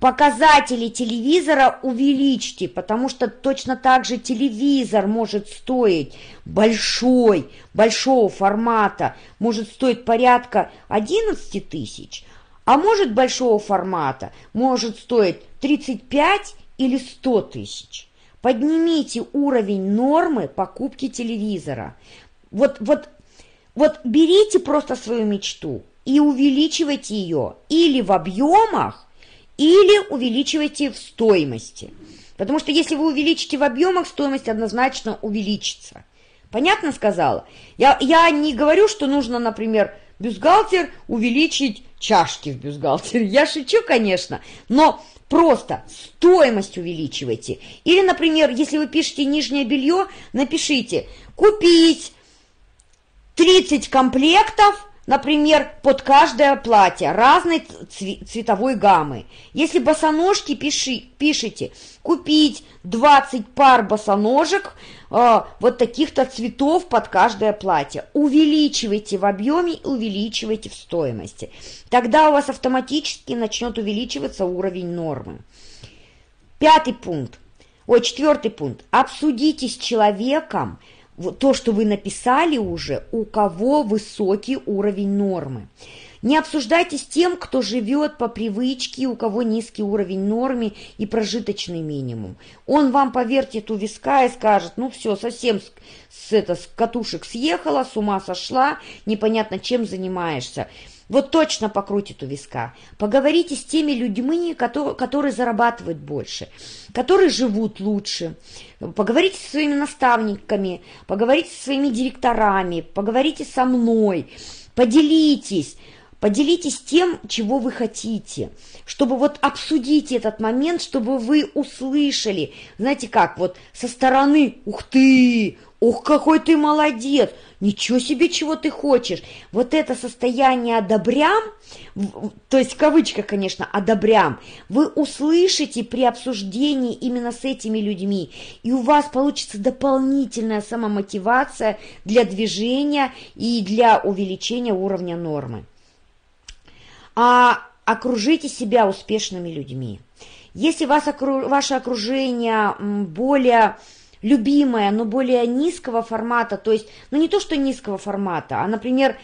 Показатели телевизора увеличьте, потому что точно так же телевизор может стоить большой, большого формата, может стоить порядка 11 тысяч, а может большого формата может стоить 35 или 100 тысяч. Поднимите уровень нормы покупки телевизора. Вот, вот, вот берите просто свою мечту и увеличивайте ее или в объемах, или увеличивайте в стоимости. Потому что если вы увеличите в объемах, стоимость однозначно увеличится. Понятно сказала? Я, я не говорю, что нужно, например, бюстгальтер увеличить чашки в бюстгальтере. Я шучу, конечно, но просто стоимость увеличивайте. Или, например, если вы пишете нижнее белье, напишите «Купить 30 комплектов например, под каждое платье разной цветовой гаммы. Если босоножки пиши, пишите купить 20 пар босоножек э, вот таких-то цветов под каждое платье. Увеличивайте в объеме, увеличивайте в стоимости. Тогда у вас автоматически начнет увеличиваться уровень нормы. Пятый пункт. Ой, четвертый пункт. Обсудите с человеком, то, что вы написали уже, у кого высокий уровень нормы. Не обсуждайте с тем, кто живет по привычке, у кого низкий уровень нормы и прожиточный минимум. Он вам повертит у виска и скажет, ну все, совсем с, с, это, с катушек съехала, с ума сошла, непонятно чем занимаешься. Вот точно покрутит у виска. Поговорите с теми людьми, которые, которые зарабатывают больше, которые живут лучше. Поговорите со своими наставниками, поговорите со своими директорами, поговорите со мной, поделитесь. Поделитесь тем, чего вы хотите, чтобы вот обсудить этот момент, чтобы вы услышали, знаете как, вот со стороны, ух ты, ух, какой ты молодец, ничего себе, чего ты хочешь. Вот это состояние одобрям, то есть в кавычках, конечно, одобрям, вы услышите при обсуждении именно с этими людьми, и у вас получится дополнительная самомотивация для движения и для увеличения уровня нормы. А окружите себя успешными людьми. Если вас, ваше окружение более любимое, но более низкого формата, то есть, ну не то, что низкого формата, а, например,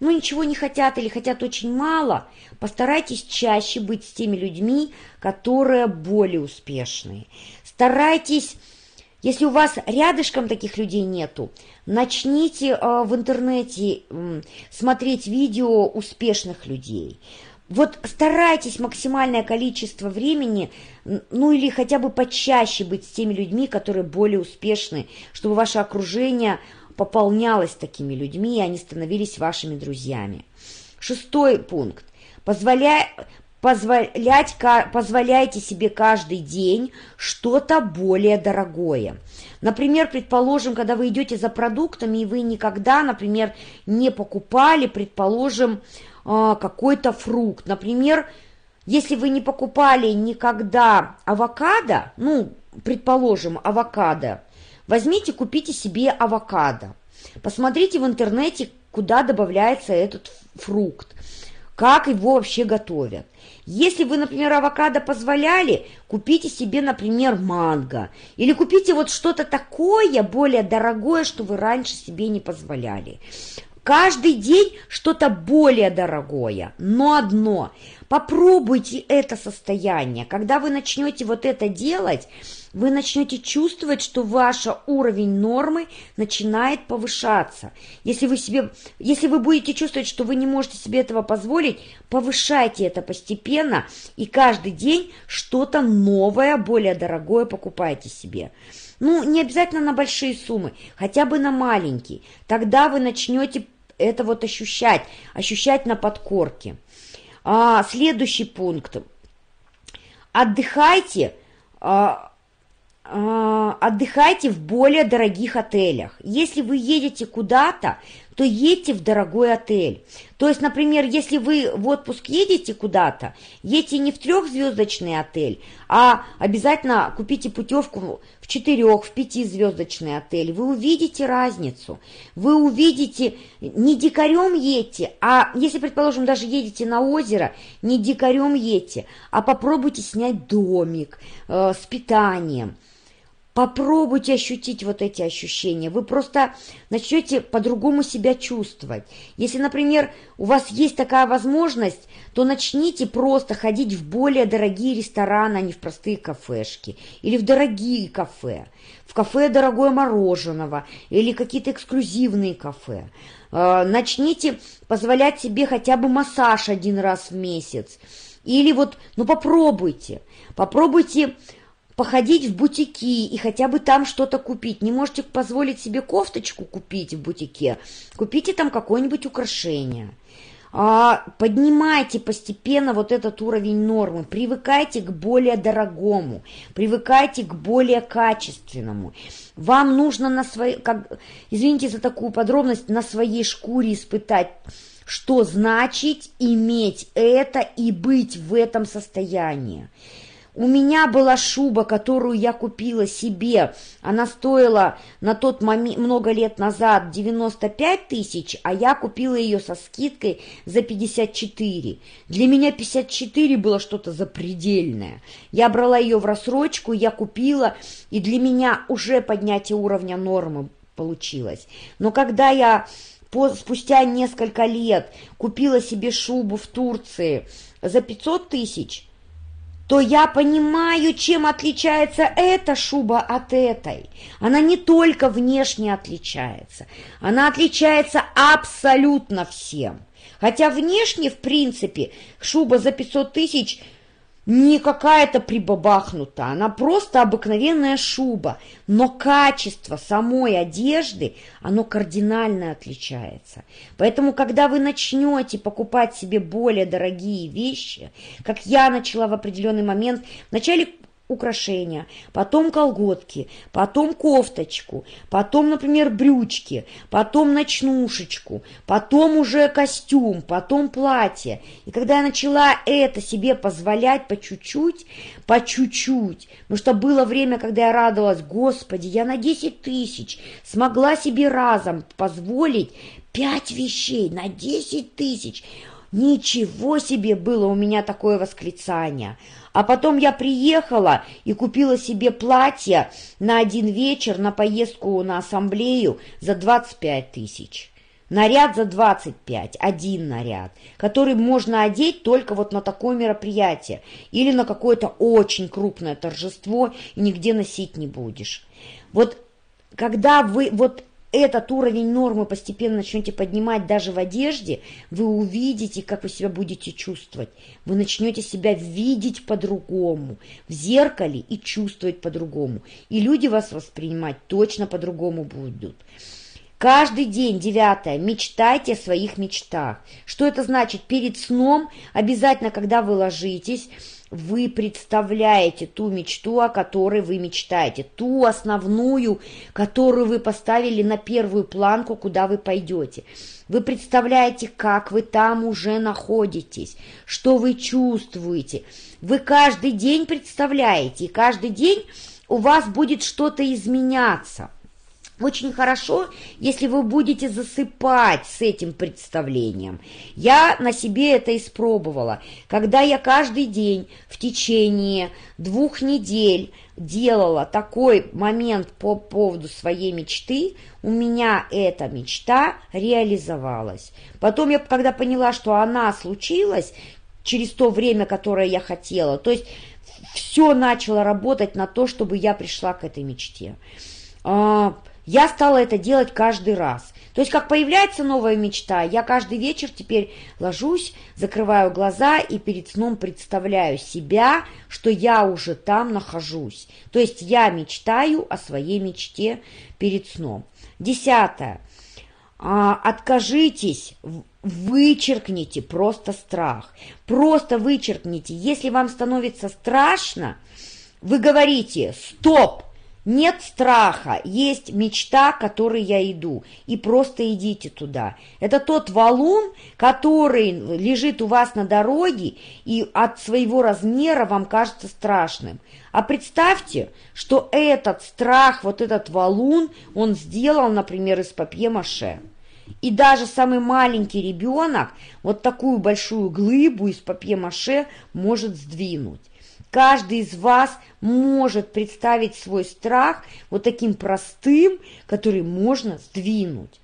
ну ничего не хотят или хотят очень мало, постарайтесь чаще быть с теми людьми, которые более успешные. Старайтесь, если у вас рядышком таких людей нету, начните э, в интернете э, смотреть видео успешных людей. Вот старайтесь максимальное количество времени, ну или хотя бы почаще быть с теми людьми, которые более успешны, чтобы ваше окружение пополнялось такими людьми, и они становились вашими друзьями. Шестой пункт. Позволяй, позволять, позволяйте себе каждый день что-то более дорогое. Например, предположим, когда вы идете за продуктами, и вы никогда, например, не покупали, предположим, какой-то фрукт. Например, если вы не покупали никогда авокадо, ну, предположим, авокадо, возьмите, купите себе авокадо. Посмотрите в интернете, куда добавляется этот фрукт, как его вообще готовят. Если вы, например, авокадо позволяли, купите себе, например, манго. Или купите вот что-то такое более дорогое, что вы раньше себе не позволяли. Каждый день что-то более дорогое, но одно. Попробуйте это состояние. Когда вы начнете вот это делать, вы начнете чувствовать, что ваш уровень нормы начинает повышаться. Если вы, себе, если вы будете чувствовать, что вы не можете себе этого позволить, повышайте это постепенно и каждый день что-то новое, более дорогое покупайте себе. Ну, не обязательно на большие суммы, хотя бы на маленькие. Тогда вы начнете это вот ощущать, ощущать на подкорке. А, следующий пункт. Отдыхайте, а, а, отдыхайте в более дорогих отелях. Если вы едете куда-то, то едьте в дорогой отель. То есть, например, если вы в отпуск едете куда-то, едьте не в трехзвездочный отель, а обязательно купите путевку в четырех, в пятизвездочный отель. Вы увидите разницу. Вы увидите, не дикарем едьте, а если, предположим, даже едете на озеро, не дикарем едьте, а попробуйте снять домик э, с питанием Попробуйте ощутить вот эти ощущения. Вы просто начнете по-другому себя чувствовать. Если, например, у вас есть такая возможность, то начните просто ходить в более дорогие рестораны, а не в простые кафешки. Или в дорогие кафе. В кафе дорогое мороженого. Или какие-то эксклюзивные кафе. А, начните позволять себе хотя бы массаж один раз в месяц. Или вот, ну попробуйте. Попробуйте походить в бутики и хотя бы там что-то купить. Не можете позволить себе кофточку купить в бутике, купите там какое-нибудь украшение. А, поднимайте постепенно вот этот уровень нормы, привыкайте к более дорогому, привыкайте к более качественному. Вам нужно на своей, как, извините за такую подробность, на своей шкуре испытать, что значит иметь это и быть в этом состоянии. У меня была шуба, которую я купила себе. Она стоила на тот момент, много лет назад, 95 тысяч, а я купила ее со скидкой за 54. Для меня 54 было что-то запредельное. Я брала ее в рассрочку, я купила, и для меня уже поднятие уровня нормы получилось. Но когда я по, спустя несколько лет купила себе шубу в Турции за 500 тысяч, то я понимаю, чем отличается эта шуба от этой. Она не только внешне отличается, она отличается абсолютно всем. Хотя внешне, в принципе, шуба за 500 тысяч – не какая-то прибабахнута, она просто обыкновенная шуба, но качество самой одежды, оно кардинально отличается. Поэтому, когда вы начнете покупать себе более дорогие вещи, как я начала в определенный момент, вначале украшения, потом колготки, потом кофточку, потом, например, брючки, потом ночнушечку, потом уже костюм, потом платье. И когда я начала это себе позволять по чуть-чуть, по чуть-чуть, потому что было время, когда я радовалась, Господи, я на 10 тысяч смогла себе разом позволить пять вещей на 10 тысяч. Ничего себе было у меня такое восклицание. А потом я приехала и купила себе платье на один вечер на поездку на ассамблею за 25 тысяч. Наряд за 25, один наряд, который можно одеть только вот на такое мероприятие или на какое-то очень крупное торжество и нигде носить не будешь. Вот когда вы вот этот уровень нормы постепенно начнете поднимать даже в одежде, вы увидите, как вы себя будете чувствовать. Вы начнете себя видеть по-другому, в зеркале и чувствовать по-другому. И люди вас воспринимать точно по-другому будут. Каждый день, девятое, мечтайте о своих мечтах. Что это значит? Перед сном, обязательно, когда вы ложитесь, вы представляете ту мечту, о которой вы мечтаете, ту основную, которую вы поставили на первую планку, куда вы пойдете. Вы представляете, как вы там уже находитесь, что вы чувствуете. Вы каждый день представляете, и каждый день у вас будет что-то изменяться. Очень хорошо, если вы будете засыпать с этим представлением. Я на себе это испробовала. Когда я каждый день в течение двух недель делала такой момент по поводу своей мечты, у меня эта мечта реализовалась. Потом я, когда поняла, что она случилась через то время, которое я хотела, то есть все начало работать на то, чтобы я пришла к этой мечте. Я стала это делать каждый раз. То есть, как появляется новая мечта, я каждый вечер теперь ложусь, закрываю глаза и перед сном представляю себя, что я уже там нахожусь. То есть, я мечтаю о своей мечте перед сном. Десятое. А, откажитесь, вычеркните просто страх. Просто вычеркните. Если вам становится страшно, вы говорите «стоп», Нет страха, есть мечта, к которой я иду. И просто идите туда. Это тот валун, который лежит у вас на дороге и от своего размера вам кажется страшным. А представьте, что этот страх, вот этот валун, он сделал, например, из папье-маше. И даже самый маленький ребенок вот такую большую глыбу из папье-маше может сдвинуть. Каждый из вас может представить свой страх вот таким простым, который можно сдвинуть.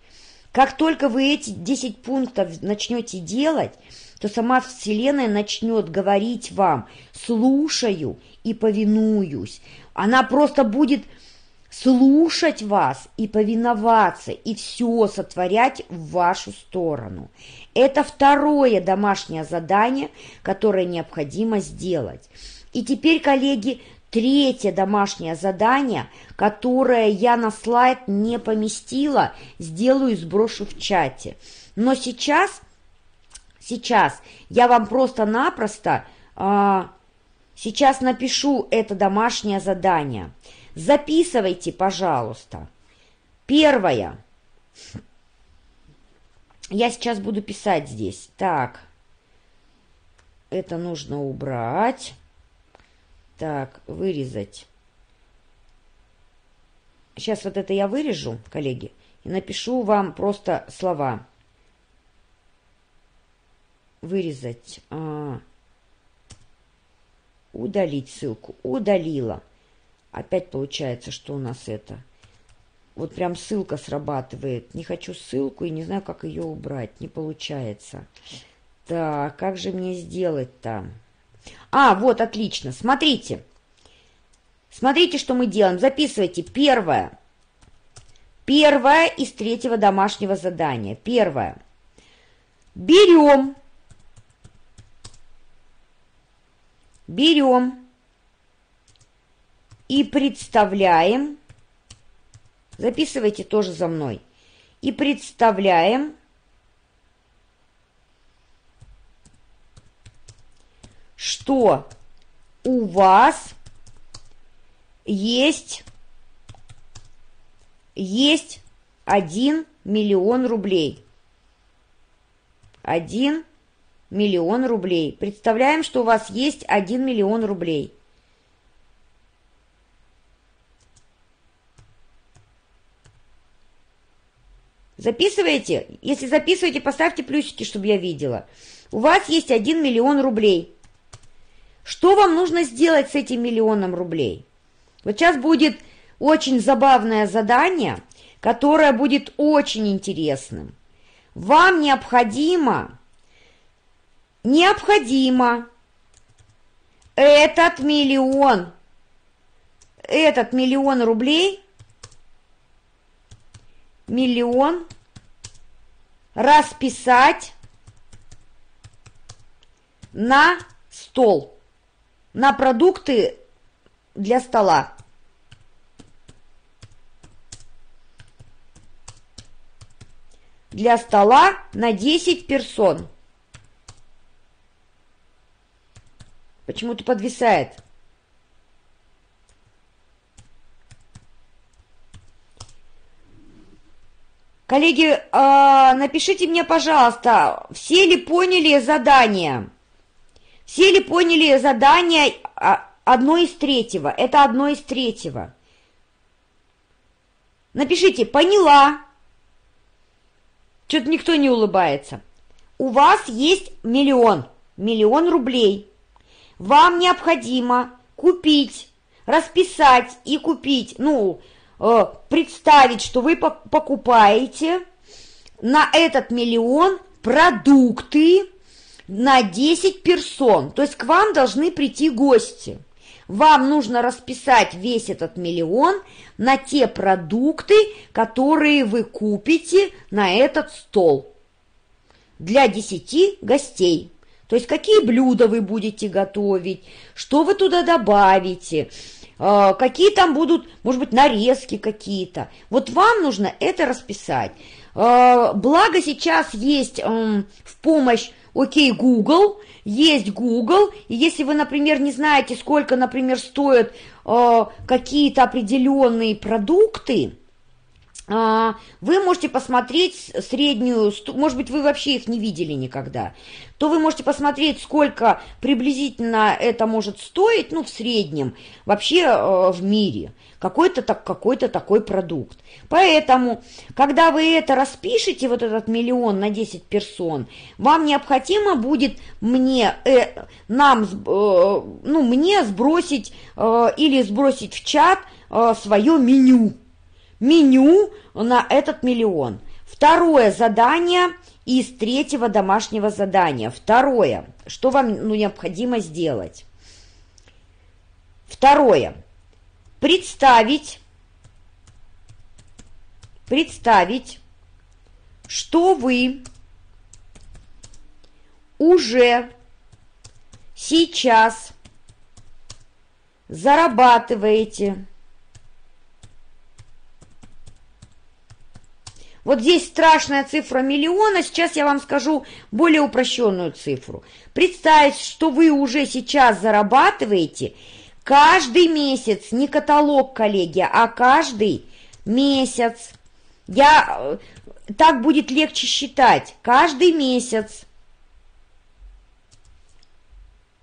Как только вы эти 10 пунктов начнете делать, то сама Вселенная начнет говорить вам «слушаю и повинуюсь». Она просто будет слушать вас и повиноваться, и все сотворять в вашу сторону. Это второе домашнее задание, которое необходимо сделать. И теперь, коллеги, третье домашнее задание, которое я на слайд не поместила, сделаю и сброшу в чате. Но сейчас, сейчас я вам просто-напросто а, сейчас напишу это домашнее задание. Записывайте, пожалуйста. Первое. Я сейчас буду писать здесь. Так, это нужно убрать. Так, вырезать. Сейчас вот это я вырежу, коллеги, и напишу вам просто слова. Вырезать. А, удалить ссылку. Удалила. Опять получается, что у нас это. Вот прям ссылка срабатывает. Не хочу ссылку и не знаю, как ее убрать. Не получается. Так, как же мне сделать-то? А, вот, отлично. Смотрите. Смотрите, что мы делаем. Записывайте. Первое. Первое из третьего домашнего задания. Первое. Берем. Берем. И представляем. Записывайте тоже за мной. И представляем что у вас есть, есть 1 миллион рублей. 1 миллион рублей. Представляем, что у вас есть 1 миллион рублей. Записываете? Если записываете, поставьте плюсики, чтобы я видела. У вас есть 1 миллион рублей. Что вам нужно сделать с этим миллионом рублей? Вот сейчас будет очень забавное задание, которое будет очень интересным. Вам необходимо, необходимо этот миллион, этот миллион рублей, миллион расписать на стол на продукты для стола. Для стола на 10 персон. Почему-то подвисает. Коллеги, э, напишите мне, пожалуйста, все ли поняли задание? Все ли поняли задание а, одно из третьего? Это одно из третьего. Напишите «поняла». Что-то никто не улыбается. У вас есть миллион, миллион рублей. Вам необходимо купить, расписать и купить, ну, э, представить, что вы покупаете на этот миллион продукты, на 10 персон. То есть к вам должны прийти гости. Вам нужно расписать весь этот миллион на те продукты, которые вы купите на этот стол для 10 гостей. То есть какие блюда вы будете готовить, что вы туда добавите, а, какие там будут, может быть, нарезки какие-то. Вот вам нужно это расписать. А, благо сейчас есть в помощь окей, Google, есть Google, и если вы, например, не знаете, сколько, например, стоят э, какие-то определенные продукты, а, вы можете посмотреть среднюю, может быть, вы вообще их не видели никогда, то вы можете посмотреть, сколько приблизительно это может стоить, ну, в среднем, вообще э, в мире, какой-то так, какой такой продукт. Поэтому, когда вы это распишете, вот этот миллион на 10 персон, вам необходимо будет мне, э, нам, э, ну, мне сбросить э, или сбросить в чат э, свое меню меню на этот миллион. Второе задание из третьего домашнего задания. Второе, что вам ну, необходимо сделать. Второе, представить, представить, что вы уже сейчас зарабатываете Вот здесь страшная цифра миллиона, сейчас я вам скажу более упрощенную цифру. Представьте, что вы уже сейчас зарабатываете каждый месяц, не каталог, коллеги, а каждый месяц. Я, э, так будет легче считать. Каждый месяц.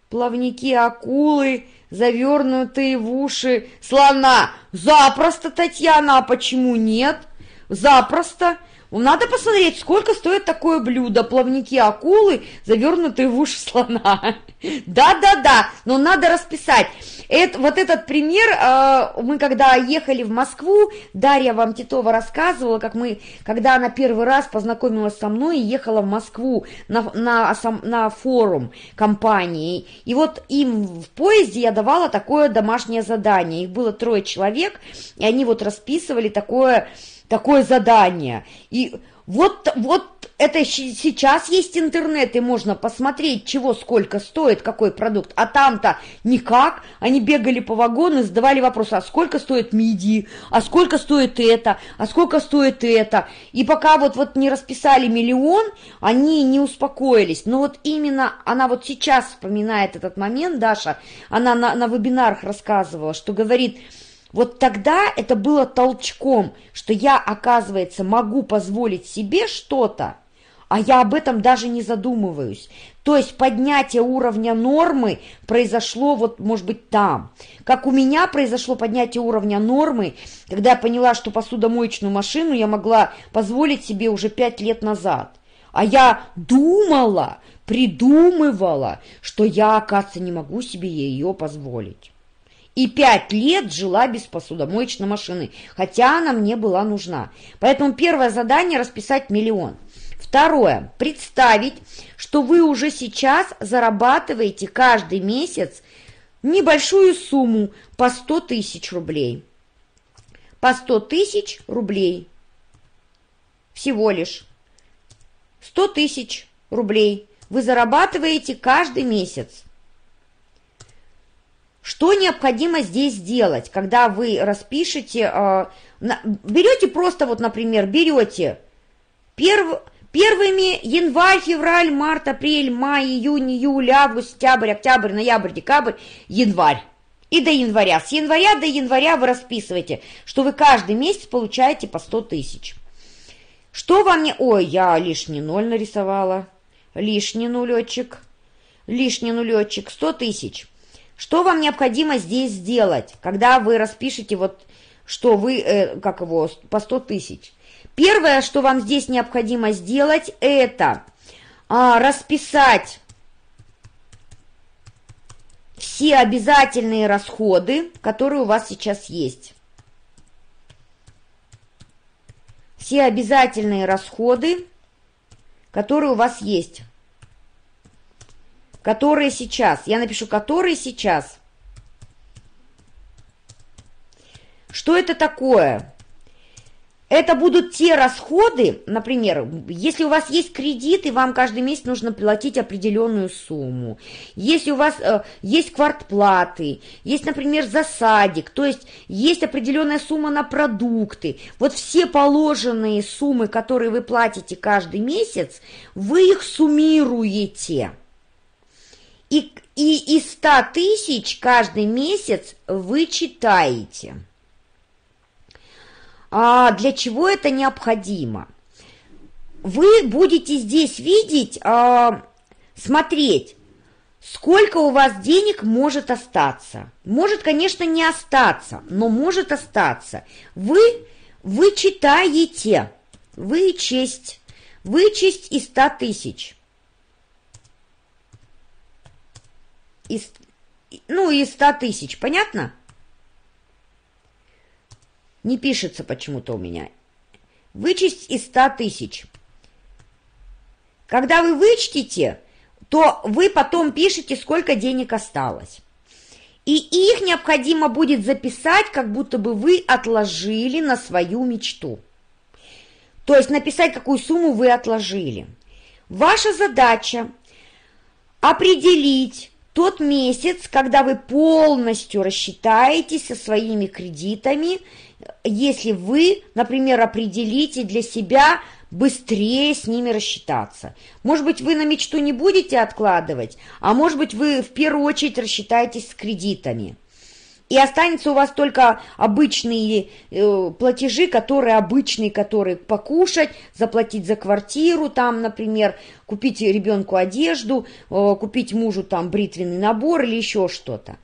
Плавники акулы, завернутые в уши слона. Запросто, Татьяна, а почему нет? Запросто. Надо посмотреть, сколько стоит такое блюдо. Плавники акулы, завернутые в уши слона. Да-да-да, но надо расписать. Это, вот этот пример, э, мы когда ехали в Москву, Дарья вам Титова рассказывала, как мы, когда она первый раз познакомилась со мной и ехала в Москву на, на, на форум компании. И вот им в поезде я давала такое домашнее задание. Их было трое человек, и они вот расписывали такое такое задание. И вот, вот это сейчас есть интернет, и можно посмотреть, чего сколько стоит, какой продукт. А там-то никак. Они бегали по вагону задавали вопросы, а сколько стоит миди, а сколько стоит это, а сколько стоит это. И пока вот, вот не расписали миллион, они не успокоились. Но вот именно она вот сейчас вспоминает этот момент, Даша, она на, на вебинарах рассказывала, что говорит, вот тогда это было толчком, что я, оказывается, могу позволить себе что-то, а я об этом даже не задумываюсь. То есть поднятие уровня нормы произошло вот, может быть, там. Как у меня произошло поднятие уровня нормы, когда я поняла, что посудомоечную машину я могла позволить себе уже пять лет назад. А я думала, придумывала, что я, оказывается, не могу себе ее позволить и пять лет жила без посудомоечной машины, хотя она мне была нужна. Поэтому первое задание – расписать миллион. Второе – представить, что вы уже сейчас зарабатываете каждый месяц небольшую сумму по 100 тысяч рублей. По 100 тысяч рублей. Всего лишь. 100 тысяч рублей вы зарабатываете каждый месяц. Что необходимо здесь сделать, когда вы распишете, э, берете просто вот, например, берете перв, первыми январь, февраль, март, апрель, май, июнь, июль, август, сентябрь, октябрь, ноябрь, декабрь, январь. И до января. С января до января вы расписываете, что вы каждый месяц получаете по 100 тысяч. Что вам не... Ой, я лишний ноль нарисовала. Лишний нулечек. Лишний нулечек. 100 тысяч. Что вам необходимо здесь сделать, когда вы распишете вот, что вы, э, как его, по 100 тысяч? Первое, что вам здесь необходимо сделать, это а, расписать все обязательные расходы, которые у вас сейчас есть. Все обязательные расходы, которые у вас есть которые сейчас. Я напишу, которые сейчас. Что это такое? Это будут те расходы, например, если у вас есть кредит, и вам каждый месяц нужно платить определенную сумму. Если у вас э, есть квартплаты, есть, например, засадик, то есть есть определенная сумма на продукты. Вот все положенные суммы, которые вы платите каждый месяц, вы их суммируете. И, и из 100 тысяч каждый месяц вы читаете. А для чего это необходимо? Вы будете здесь видеть, а, смотреть, сколько у вас денег может остаться. Может, конечно, не остаться, но может остаться. Вы вычитаете, вычесть, вычесть из 100 тысяч. Из, ну, из 100 тысяч, понятно? Не пишется почему-то у меня. Вычесть из 100 тысяч. Когда вы вычтите, то вы потом пишете, сколько денег осталось. И их необходимо будет записать, как будто бы вы отложили на свою мечту. То есть написать, какую сумму вы отложили. Ваша задача определить тот месяц, когда вы полностью рассчитаетесь со своими кредитами если вы, например, определите для себя быстрее с ними рассчитаться. Может быть, вы на мечту не будете откладывать, а может быть, вы в первую очередь рассчитаетесь с кредитами. И останется у вас только обычные э, платежи, которые обычные, которые покушать, заплатить за квартиру, там, например, купить ребенку одежду, э, купить мужу там бритвенный набор или еще что-то.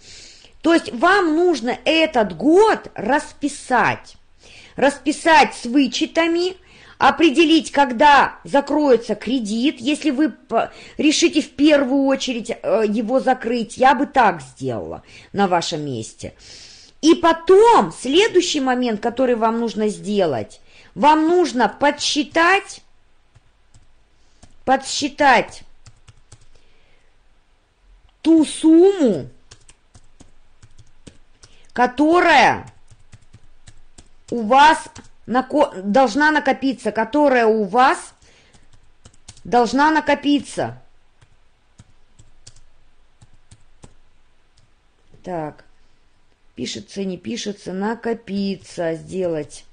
То есть вам нужно этот год расписать. Расписать с вычетами, определить, когда закроется кредит. Если вы решите в первую очередь э, его закрыть, я бы так сделала на вашем месте. И потом, следующий момент, который вам нужно сделать, вам нужно подсчитать, подсчитать ту сумму, которая у вас должна накопиться, которая у вас должна накопиться. Так, пишется, не пишется, накопиться, сделать.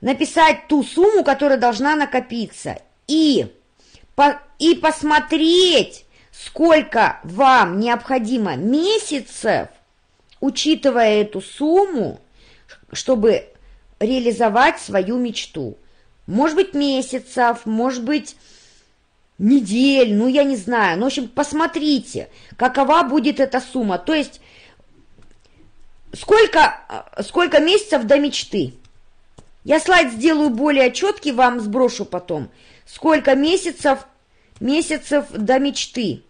Написать ту сумму, которая должна накопиться. И, по, и посмотреть, сколько вам необходимо месяцев учитывая эту сумму, чтобы реализовать свою мечту. Может быть, месяцев, может быть, недель, ну, я не знаю. Ну, в общем, посмотрите, какова будет эта сумма. То есть, сколько, сколько месяцев до мечты? Я слайд сделаю более четкий, вам сброшу потом. Сколько месяцев, месяцев до мечты?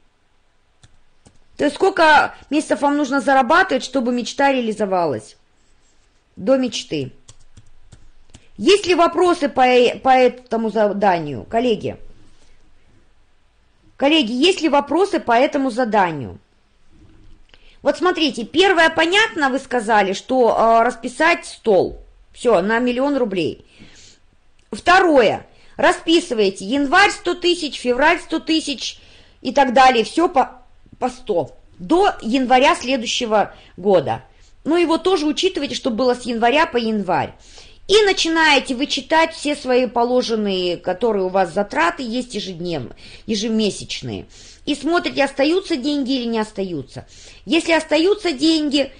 То есть сколько месяцев вам нужно зарабатывать, чтобы мечта реализовалась? До мечты. Есть ли вопросы по, по этому заданию, коллеги? Коллеги, есть ли вопросы по этому заданию? Вот смотрите, первое понятно, вы сказали, что э, расписать стол. Все, на миллион рублей. Второе. Расписываете январь 100 тысяч, февраль 100 тысяч и так далее. Все по, по 100 до января следующего года. Ну, его тоже учитывайте, чтобы было с января по январь. И начинаете вычитать все свои положенные, которые у вас затраты есть ежедневно, ежемесячные. И смотрите, остаются деньги или не остаются. Если остаются деньги,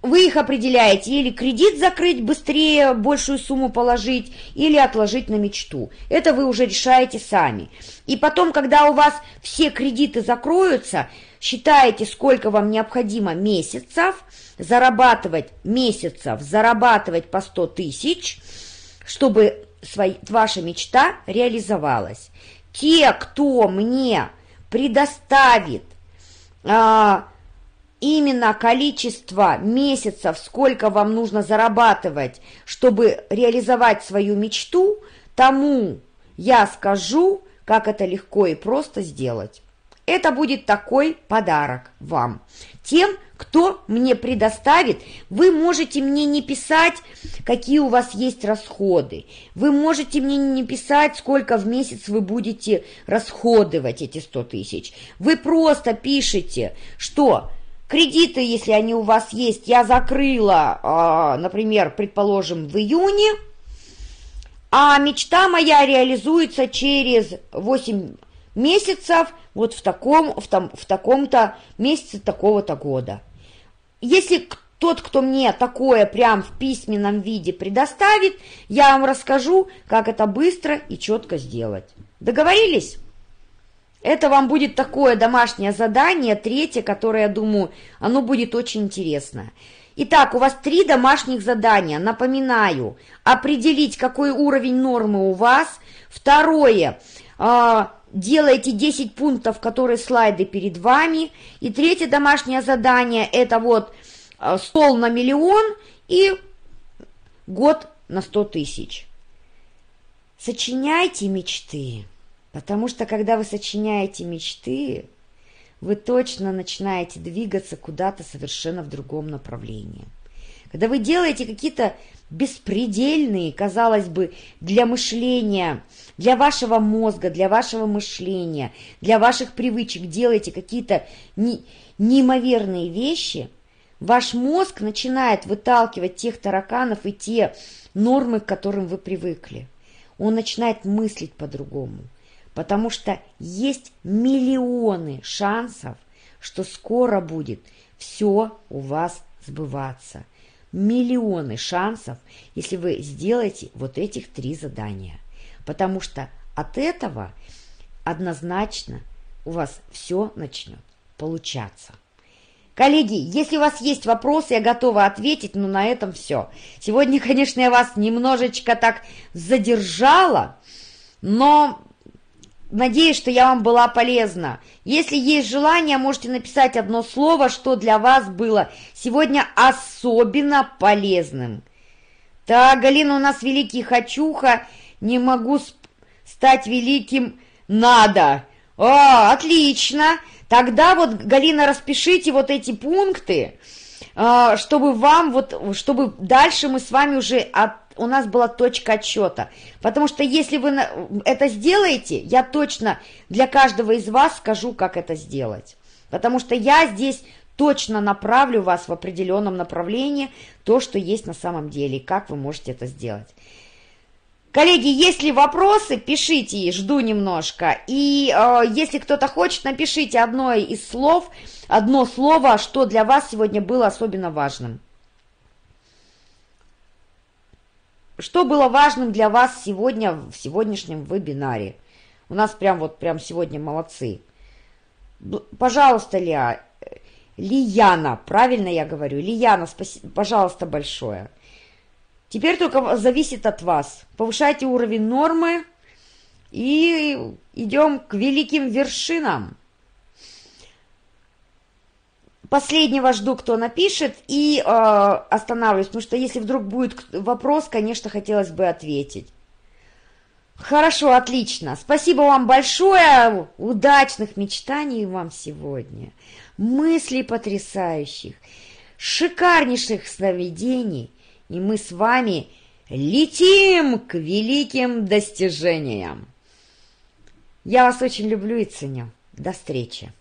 вы их определяете или кредит закрыть быстрее, большую сумму положить, или отложить на мечту. Это вы уже решаете сами. И потом, когда у вас все кредиты закроются, считаете, сколько вам необходимо месяцев, зарабатывать месяцев, зарабатывать по 100 тысяч, чтобы свои, ваша мечта реализовалась. Те, кто мне предоставит а, именно количество месяцев, сколько вам нужно зарабатывать, чтобы реализовать свою мечту, тому я скажу, как это легко и просто сделать. Это будет такой подарок вам. Тем, кто мне предоставит, вы можете мне не писать, какие у вас есть расходы. Вы можете мне не писать, сколько в месяц вы будете расходовать эти 100 тысяч. Вы просто пишете, что кредиты, если они у вас есть, я закрыла, а, например, предположим, в июне, а мечта моя реализуется через 8 месяцев вот в таком в, том, в таком-то месяце такого-то года. Если тот, кто мне такое прям в письменном виде предоставит, я вам расскажу, как это быстро и четко сделать. Договорились? Это вам будет такое домашнее задание, третье, которое, я думаю, оно будет очень интересно. Итак, у вас три домашних задания. Напоминаю, определить, какой уровень нормы у вас. Второе, делаете 10 пунктов, которые слайды перед вами. И третье домашнее задание – это вот э, стол на миллион и год на 100 тысяч. Сочиняйте мечты, потому что когда вы сочиняете мечты, вы точно начинаете двигаться куда-то совершенно в другом направлении. Когда вы делаете какие-то беспредельные, казалось бы, для мышления, для вашего мозга, для вашего мышления, для ваших привычек. Делаете какие-то не, неимоверные вещи, ваш мозг начинает выталкивать тех тараканов и те нормы, к которым вы привыкли. Он начинает мыслить по-другому, потому что есть миллионы шансов, что скоро будет все у вас сбываться – миллионы шансов, если вы сделаете вот этих три задания. Потому что от этого однозначно у вас все начнет получаться. Коллеги, если у вас есть вопросы, я готова ответить, но на этом все. Сегодня, конечно, я вас немножечко так задержала, но Надеюсь, что я вам была полезна. Если есть желание, можете написать одно слово, что для вас было сегодня особенно полезным. Так, Галина у нас великий хочуха, не могу стать великим, надо. О, отлично. Тогда вот, Галина, распишите вот эти пункты, а, чтобы вам вот, чтобы дальше мы с вами уже от у нас была точка отсчета. Потому что если вы это сделаете, я точно для каждого из вас скажу, как это сделать. Потому что я здесь точно направлю вас в определенном направлении, то, что есть на самом деле, и как вы можете это сделать. Коллеги, если вопросы, пишите, жду немножко. И э, если кто-то хочет, напишите одно из слов, одно слово, что для вас сегодня было особенно важным. Что было важным для вас сегодня в сегодняшнем вебинаре? У нас прям вот прям сегодня молодцы. Пожалуйста, Лиа, Лияна, правильно я говорю? Лияна, спасибо, пожалуйста, большое. Теперь только зависит от вас. Повышайте уровень нормы и идем к великим вершинам. Последнего жду, кто напишет, и э, останавливаюсь, потому что если вдруг будет вопрос, конечно, хотелось бы ответить. Хорошо, отлично. Спасибо вам большое. Удачных мечтаний вам сегодня. Мыслей потрясающих, шикарнейших сновидений. И мы с вами летим к великим достижениям. Я вас очень люблю и ценю. До встречи.